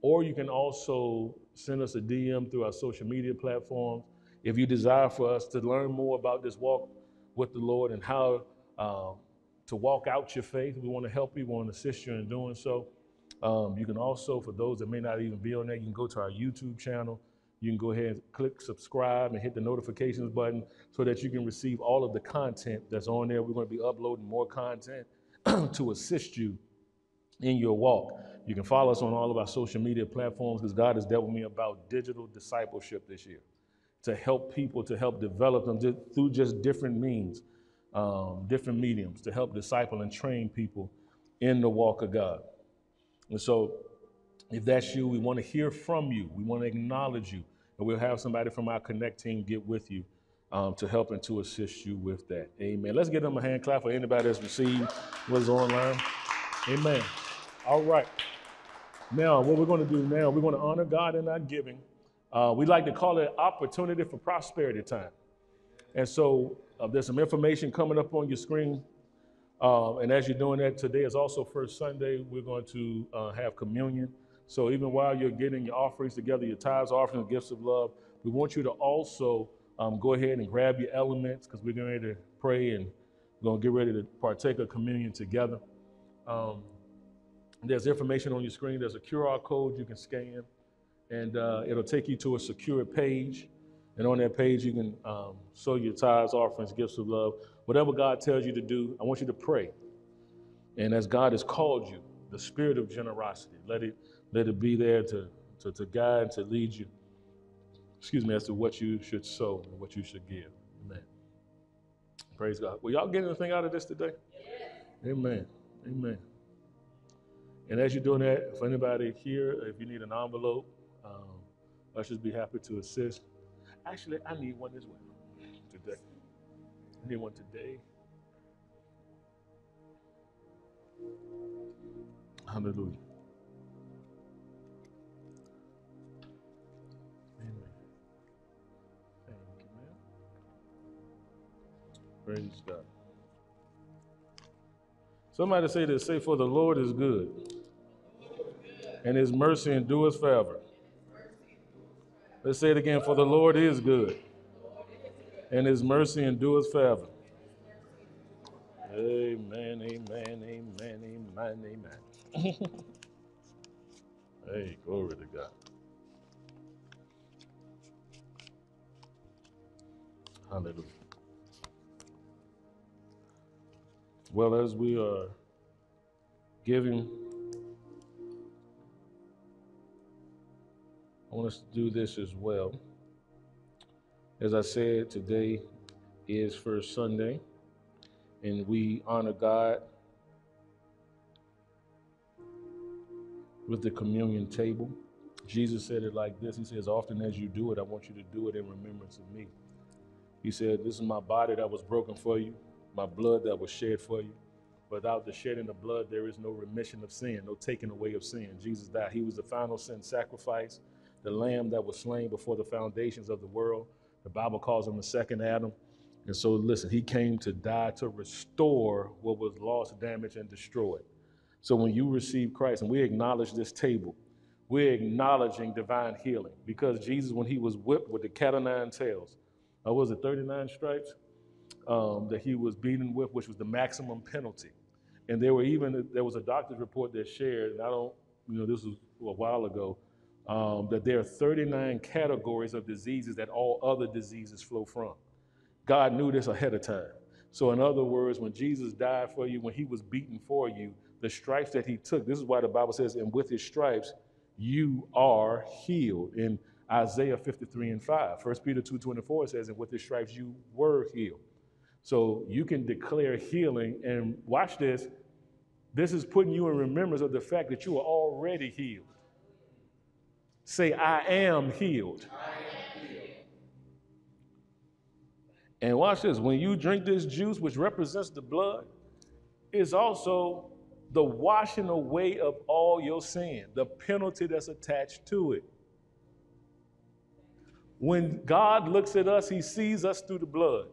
or you can also send us a DM through our social media platforms. If you desire for us to learn more about this walk with the Lord and how um, to walk out your faith, we want to help you. We want to assist you in doing so. Um, you can also, for those that may not even be on there, you can go to our YouTube channel. You can go ahead and click subscribe and hit the notifications button so that you can receive all of the content that's on there. We're going to be uploading more content to assist you in your walk. You can follow us on all of our social media platforms because God has dealt with me about digital discipleship this year to help people, to help develop them through just different means, um, different mediums, to help disciple and train people in the walk of God. And so, if that's you, we want to hear from you. We want to acknowledge you. And we'll have somebody from our Connect team get with you um, to help and to assist you with that. Amen. Let's give them a hand clap for anybody that's received what's online. Amen. All right. Now, what we're going to do now, we're going to honor God in our giving. Uh, we like to call it opportunity for prosperity time. And so uh, there's some information coming up on your screen um, and as you're doing that, today is also First Sunday. We're going to uh, have communion. So even while you're getting your offerings together, your tithes, offerings, gifts of love, we want you to also um, go ahead and grab your elements because we're going to pray and we're going to get ready to partake of communion together. Um, there's information on your screen. There's a QR code you can scan, and uh, it'll take you to a secure page. And on that page, you can um, sow your tithes, offerings, gifts of love. Whatever God tells you to do, I want you to pray. And as God has called you, the spirit of generosity, let it, let it be there to, to, to guide, and to lead you, excuse me, as to what you should sow and what you should give. Amen. Praise God. Will y'all get anything out of this today? Amen. Amen. And as you're doing that, for anybody here, if you need an envelope, um, ushers be happy to assist. Actually, I need one as well. I need one today. Hallelujah. Amen. Praise God. Somebody say this, say, for the Lord is good, and his mercy endures forever. Let's say it again. For the Lord is good, and his mercy endures forever. Amen, amen, amen, amen, amen. hey, glory to God. Hallelujah. Well, as we are giving I want us to do this as well. As I said, today is First Sunday, and we honor God with the communion table. Jesus said it like this He says, Often as you do it, I want you to do it in remembrance of me. He said, This is my body that was broken for you, my blood that was shed for you. Without the shedding of blood, there is no remission of sin, no taking away of sin. Jesus died. He was the final sin sacrifice the lamb that was slain before the foundations of the world. The Bible calls him the second Adam. And so, listen, he came to die to restore what was lost, damaged, and destroyed. So, when you receive Christ and we acknowledge this table, we're acknowledging divine healing because Jesus, when he was whipped with the cat o' nine tails, uh, was it 39 stripes um, that he was beaten with, which was the maximum penalty. And there were even, there was a doctor's report that shared, and I don't, you know, this was a while ago, um, that there are 39 categories of diseases that all other diseases flow from. God knew this ahead of time. So, in other words, when Jesus died for you, when he was beaten for you, the stripes that he took, this is why the Bible says, and with his stripes, you are healed. In Isaiah 53 and 5. 1 Peter 2.24 says, and with his stripes you were healed. So you can declare healing and watch this. This is putting you in remembrance of the fact that you are already healed. Say, I am healed. And watch this when you drink this juice, which represents the blood, is also the washing away of all your sin, the penalty that's attached to it. When God looks at us, he sees us through the blood.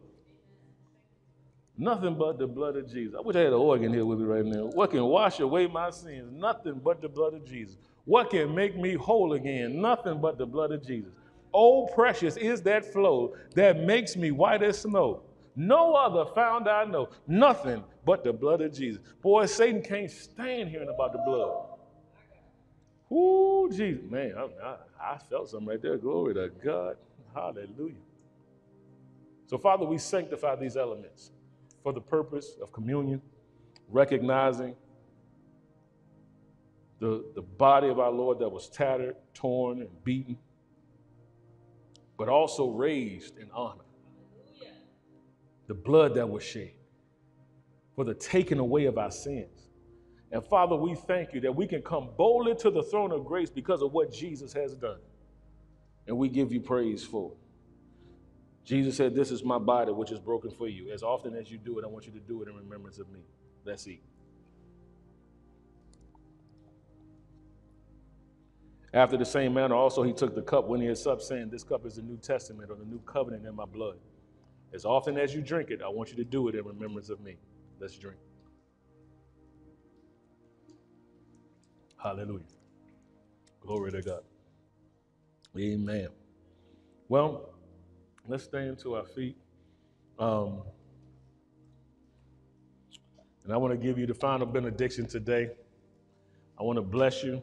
Nothing but the blood of Jesus. I wish I had an organ here with me right now. What can wash away my sins? Nothing but the blood of Jesus. What can make me whole again? Nothing but the blood of Jesus. Oh, precious is that flow that makes me white as snow. No other found I know. Nothing but the blood of Jesus. Boy, Satan can't stand hearing about the blood. Ooh, Jesus. Man, I, I, felt something right there. Glory to God. Hallelujah. So, Father, we sanctify these elements for the purpose of communion, recognizing the, the body of our Lord that was tattered, torn, and beaten, but also raised in honor. The blood that was shed for the taking away of our sins. And Father, we thank you that we can come boldly to the throne of grace because of what Jesus has done. And we give you praise for it. Jesus said, This is my body, which is broken for you. As often as you do it, I want you to do it in remembrance of me. Let's eat. After the same manner, also he took the cup when he had supped, saying, This cup is the New Testament or the new covenant in my blood. As often as you drink it, I want you to do it in remembrance of me. Let's drink. Hallelujah. Glory to God. Amen. Well, let's stand to our feet. Um, and I want to give you the final benediction today. I want to bless you.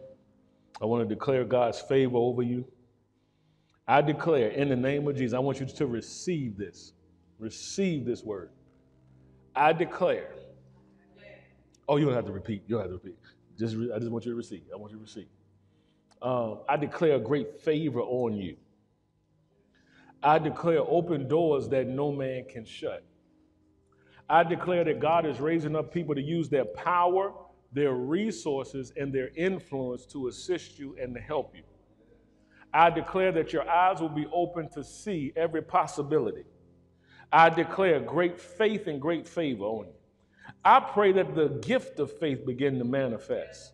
I want to declare God's favor over you. I declare in the name of Jesus, I want you to receive this. Receive this word. I declare. Oh, you don't have to repeat. You don't have to repeat. Just I just want you to receive. I want you to receive. Um, I declare a great favor on you. I declare open doors that no man can shut. I declare that God is raising up people to use their power, their resources, and their influence to assist you and to help you. I declare that your eyes will be open to see every possibility. I declare great faith and great favor on you. I pray that the gift of faith begin to manifest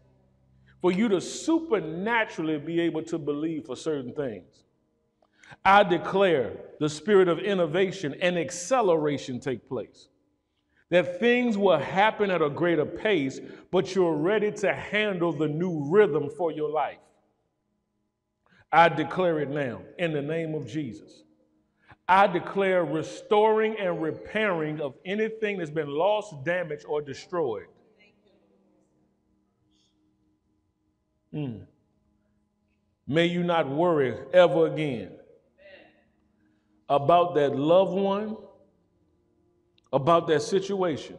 for you to supernaturally be able to believe for certain things. I declare the spirit of innovation and acceleration take place. That things will happen at a greater pace, but you're ready to handle the new rhythm for your life. I declare it now in the name of Jesus. I declare restoring and repairing of anything that's been lost, damaged, or destroyed. Mm. May you not worry ever again about that loved one, about that situation.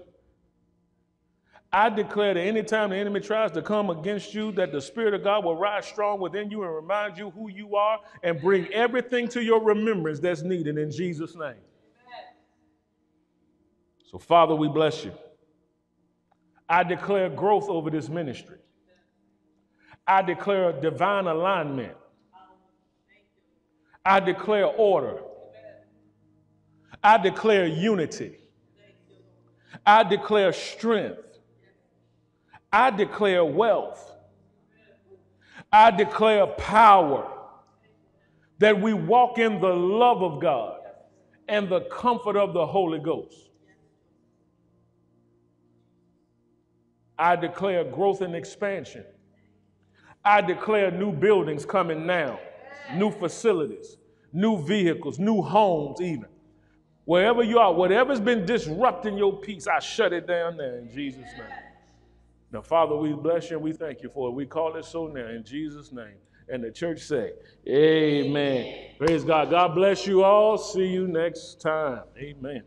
I declare that anytime the enemy tries to come against you, that the Spirit of God will rise strong within you and remind you who you are and bring everything to your remembrance that's needed in Jesus' name. So, Father, we bless you. I declare growth over this ministry. I declare divine alignment. I declare order. I declare unity. I declare strength. I declare wealth. I declare power. That we walk in the love of God and the comfort of the Holy Ghost. I declare growth and expansion. I declare new buildings coming now, new facilities, new vehicles, new homes, even. Wherever you are, whatever's been disrupting your peace, I shut it down there in Jesus' name. Now, Father, we bless you and we thank you for it. We call it so now in Jesus' name. And the church say, Amen. Amen. Praise God. God bless you all. See you next time. Amen.